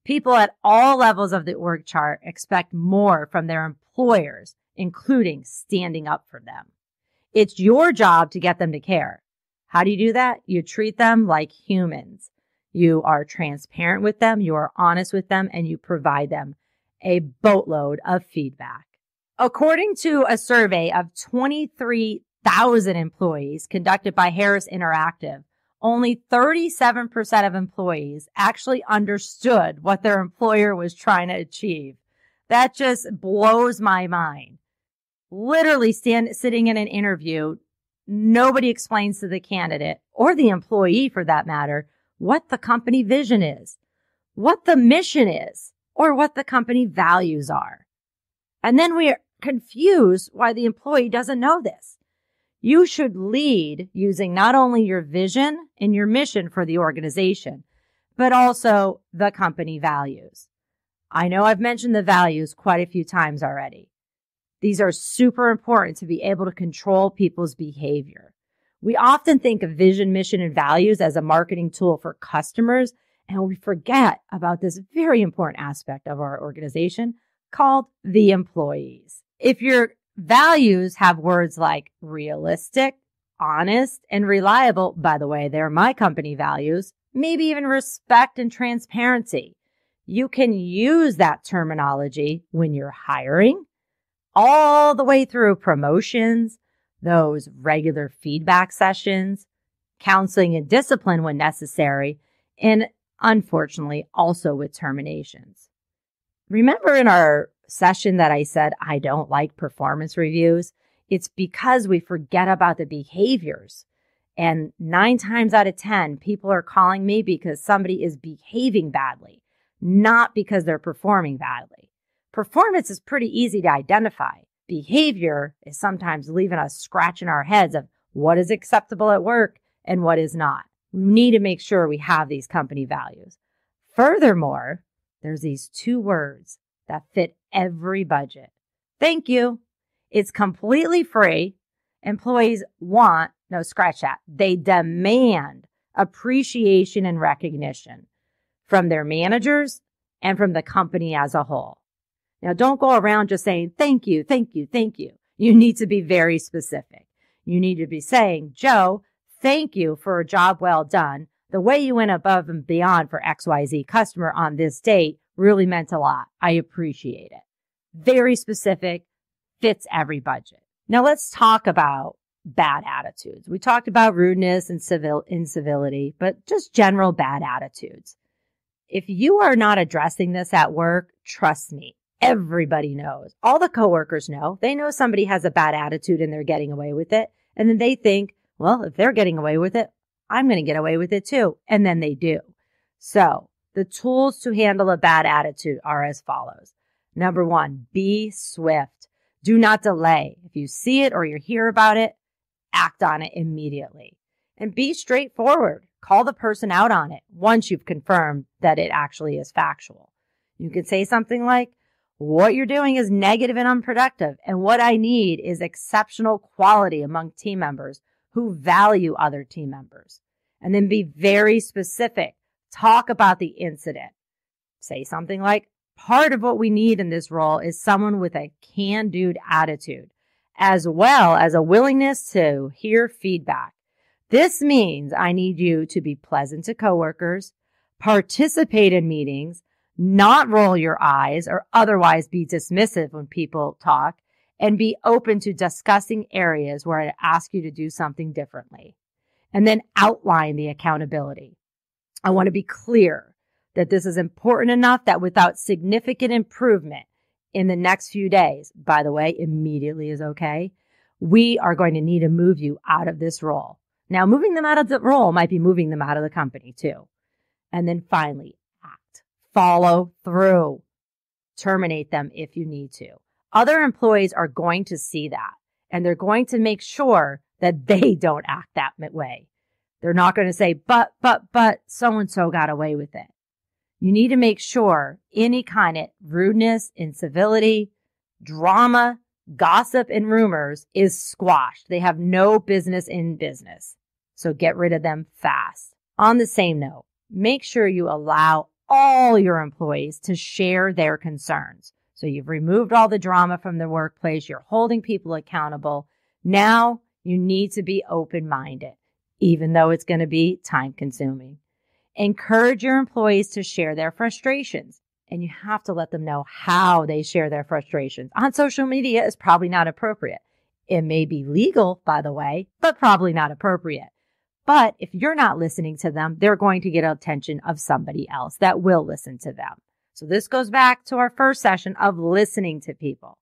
People at all levels of the org chart expect more from their employers, including standing up for them. It's your job to get them to care. How do you do that? You treat them like humans. You are transparent with them, you are honest with them, and you provide them a boatload of feedback. According to a survey of 23,000 employees conducted by Harris Interactive, only 37% of employees actually understood what their employer was trying to achieve. That just blows my mind. Literally stand, sitting in an interview, nobody explains to the candidate or the employee for that matter what the company vision is, what the mission is, or what the company values are. And then we are confused why the employee doesn't know this. You should lead using not only your vision and your mission for the organization, but also the company values. I know I've mentioned the values quite a few times already. These are super important to be able to control people's behavior. We often think of vision, mission, and values as a marketing tool for customers, and we forget about this very important aspect of our organization called the employees. If your values have words like realistic, honest, and reliable, by the way, they're my company values, maybe even respect and transparency. You can use that terminology when you're hiring, all the way through promotions, those regular feedback sessions, counseling and discipline when necessary, and unfortunately also with terminations. Remember in our session that I said I don't like performance reviews? It's because we forget about the behaviors. And nine times out of 10, people are calling me because somebody is behaving badly, not because they're performing badly. Performance is pretty easy to identify. Behavior is sometimes leaving us scratching our heads of what is acceptable at work and what is not. We need to make sure we have these company values. Furthermore, there's these two words that fit every budget. Thank you. It's completely free. Employees want, no, scratch that. They demand appreciation and recognition from their managers and from the company as a whole. Now, don't go around just saying, thank you, thank you, thank you. You need to be very specific. You need to be saying, Joe, thank you for a job well done. The way you went above and beyond for XYZ customer on this date really meant a lot. I appreciate it. Very specific, fits every budget. Now let's talk about bad attitudes. We talked about rudeness and civil incivility, but just general bad attitudes. If you are not addressing this at work, trust me, everybody knows. All the coworkers know. They know somebody has a bad attitude and they're getting away with it. And then they think, well, if they're getting away with it, I'm going to get away with it too. And then they do. So the tools to handle a bad attitude are as follows. Number one, be swift. Do not delay. If you see it or you hear about it, act on it immediately and be straightforward. Call the person out on it once you've confirmed that it actually is factual. You can say something like, what you're doing is negative and unproductive. And what I need is exceptional quality among team members who value other team members. And then be very specific. Talk about the incident. Say something like, part of what we need in this role is someone with a can do attitude, as well as a willingness to hear feedback. This means I need you to be pleasant to coworkers, participate in meetings, not roll your eyes or otherwise be dismissive when people talk, and be open to discussing areas where I ask you to do something differently. And then outline the accountability. I want to be clear that this is important enough that without significant improvement in the next few days, by the way, immediately is okay. We are going to need to move you out of this role. Now, moving them out of the role might be moving them out of the company too. And then finally, follow through, terminate them if you need to. Other employees are going to see that and they're going to make sure that they don't act that way. They're not going to say, but, but, but so and so got away with it. You need to make sure any kind of rudeness, incivility, drama, gossip, and rumors is squashed. They have no business in business. So get rid of them fast. On the same note, make sure you allow all your employees to share their concerns. So you've removed all the drama from the workplace. You're holding people accountable. Now you need to be open minded, even though it's going to be time consuming. Encourage your employees to share their frustrations and you have to let them know how they share their frustrations. On social media is probably not appropriate. It may be legal, by the way, but probably not appropriate. But if you're not listening to them, they're going to get attention of somebody else that will listen to them. So this goes back to our first session of listening to people.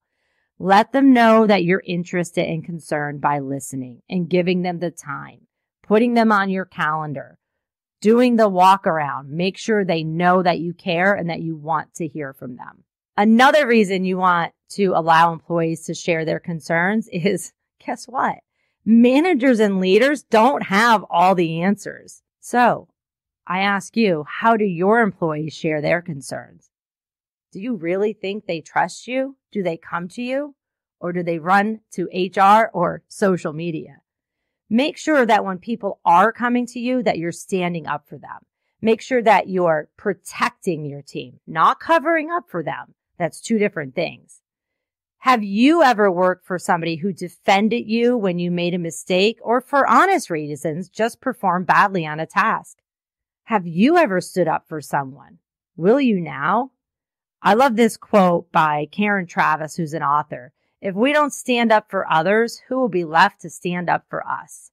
Let them know that you're interested and concerned by listening and giving them the time, putting them on your calendar, doing the walk around. Make sure they know that you care and that you want to hear from them. Another reason you want to allow employees to share their concerns is guess what? Managers and leaders don't have all the answers. So I ask you, how do your employees share their concerns? Do you really think they trust you? Do they come to you? Or do they run to HR or social media? Make sure that when people are coming to you, that you're standing up for them. Make sure that you're protecting your team, not covering up for them. That's two different things. Have you ever worked for somebody who defended you when you made a mistake or for honest reasons just performed badly on a task? Have you ever stood up for someone? Will you now? I love this quote by Karen Traviss, who's an author. If we don't stand up for others, who will be left to stand up for us?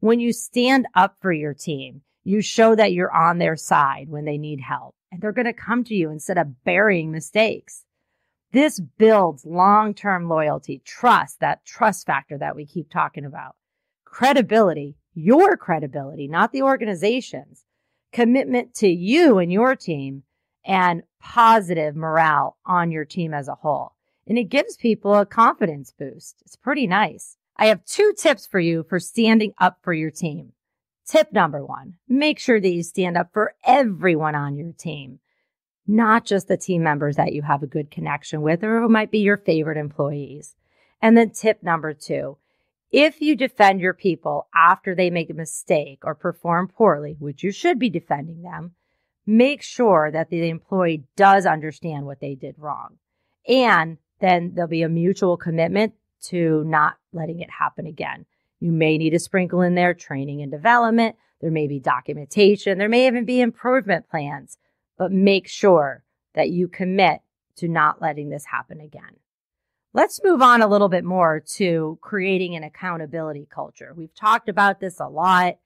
When you stand up for your team, you show that you're on their side when they need help and they're going to come to you instead of burying mistakes. This builds long term loyalty, trust, that trust factor that we keep talking about, credibility, your credibility, not the organization's, commitment to you and your team, and positive morale on your team as a whole. And it gives people a confidence boost. It's pretty nice. I have two tips for you for standing up for your team. Tip number one, make sure that you stand up for everyone on your team not just the team members that you have a good connection with or who might be your favorite employees. And then tip number two, if you defend your people after they make a mistake or perform poorly, which you should be defending them, make sure that the employee does understand what they did wrong. And then there'll be a mutual commitment to not letting it happen again. You may need to sprinkle in there training and development. There may be documentation. There may even be improvement plans but make sure that you commit to not letting this happen again. Let's move on a little bit more to creating an accountability culture. We've talked about this a lot.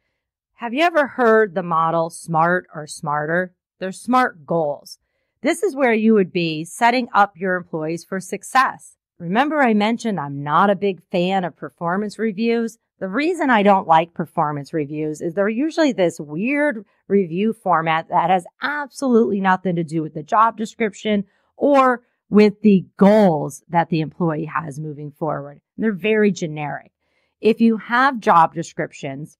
Have you ever heard the model SMART or SMARTER? They're SMART goals. This is where you would be setting up your employees for success. Remember I mentioned I'm not a big fan of performance reviews. The reason I don't like performance reviews is they're usually this weird review format that has absolutely nothing to do with the job description or with the goals that the employee has moving forward. They're very generic. If you have job descriptions,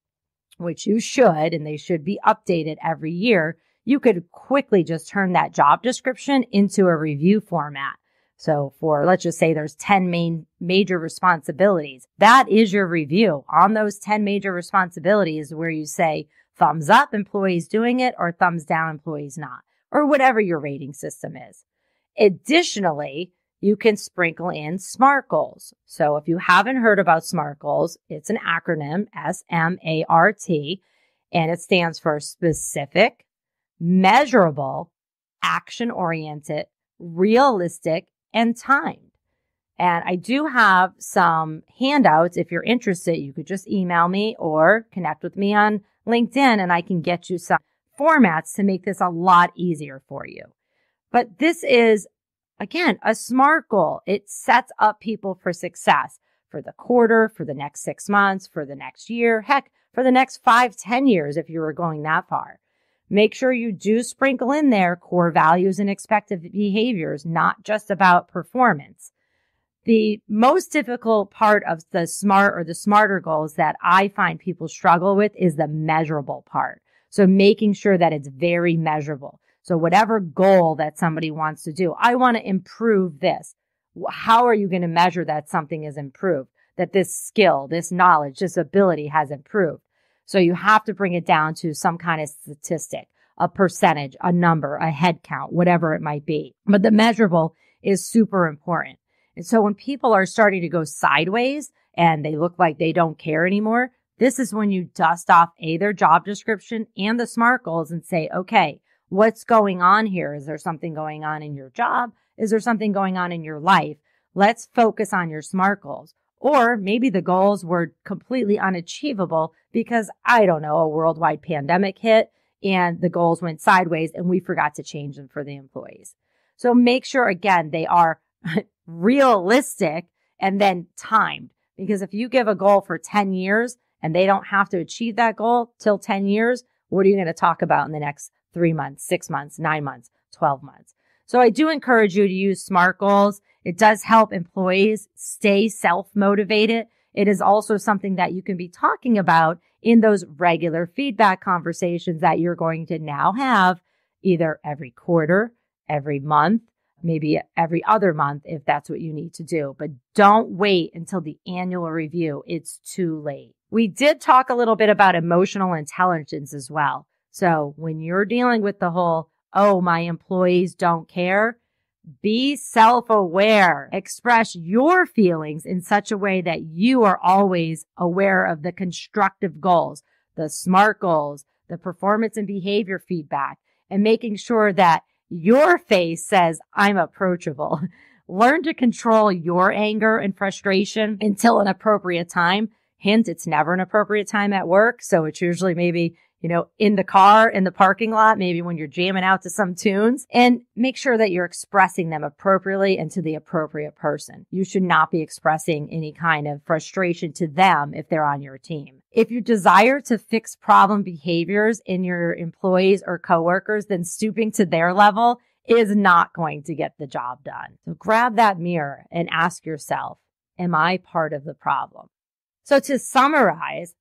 which you should, and they should be updated every year, you could quickly just turn that job description into a review format. So for, let's just say there's 10 main major responsibilities. That is your review on those 10 major responsibilities where you say thumbs up, employees doing it or thumbs down, employees not, or whatever your rating system is. Additionally, you can sprinkle in SMART goals. So if you haven't heard about SMART goals, it's an acronym S M A R T and it stands for specific, measurable, action oriented, realistic, and timed. And I do have some handouts. If you're interested, you could just email me or connect with me on LinkedIn and I can get you some formats to make this a lot easier for you. But this is again, a SMART goal. It sets up people for success for the quarter, for the next six months, for the next year, heck, for the next five, ten years, if you were going that far. Make sure you do sprinkle in there core values and expected behaviors, not just about performance. The most difficult part of the smart or the smarter goals that I find people struggle with is the measurable part. So making sure that it's very measurable. So whatever goal that somebody wants to do, I want to improve this. How are you going to measure that something is improved? That this skill, this knowledge, this ability has improved? So you have to bring it down to some kind of statistic, a percentage, a number, a head count, whatever it might be. But the measurable is super important. And so when people are starting to go sideways and they look like they don't care anymore, this is when you dust off a their job description and the SMART goals and say, okay, what's going on here? Is there something going on in your job? Is there something going on in your life? Let's focus on your SMART goals. Or maybe the goals were completely unachievable because I don't know, a worldwide pandemic hit and the goals went sideways and we forgot to change them for the employees. So make sure again, they are realistic and then timed. Because if you give a goal for 10 years and they don't have to achieve that goal till 10 years, what are you going to talk about in the next three months, six months, nine months, 12 months? So I do encourage you to use SMART goals. It does help employees stay self motivated. It is also something that you can be talking about in those regular feedback conversations that you're going to now have either every quarter, every month, maybe every other month if that's what you need to do. But don't wait until the annual review. It's too late. We did talk a little bit about emotional intelligence as well. So when you're dealing with the whole, oh, my employees don't care, be self aware. Express your feelings in such a way that you are always aware of the constructive goals, the SMART goals, the performance and behavior feedback, and making sure that your face says, I'm approachable. Learn to control your anger and frustration until an appropriate time. Hint, it's never an appropriate time at work. So it's usually maybe you know, in the car, in the parking lot, maybe when you're jamming out to some tunes and make sure that you're expressing them appropriately and to the appropriate person. You should not be expressing any kind of frustration to them if they're on your team. If you desire to fix problem behaviors in your employees or coworkers, then stooping to their level is not going to get the job done. So grab that mirror and ask yourself, am I part of the problem? So to summarize,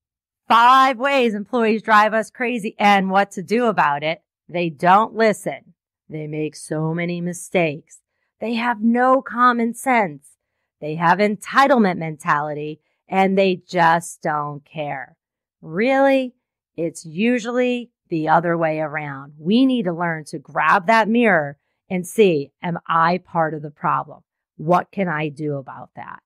five ways employees drive us crazy and what to do about it. They don't listen. They make so many mistakes. They have no common sense. They have entitlement mentality and they just don't care. Really? It's usually the other way around. We need to learn to grab that mirror and see, am I part of the problem? What can I do about that?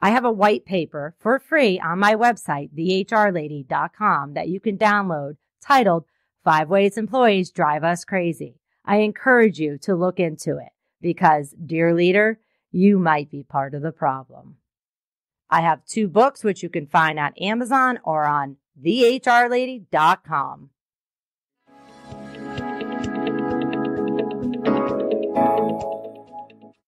I have a white paper for free on my website, thehrlady.com, that you can download titled Five Ways Employees Drive Us Crazy. I encourage you to look into it because, dear leader, you might be part of the problem. I have two books which you can find on Amazon or on thehrlady.com.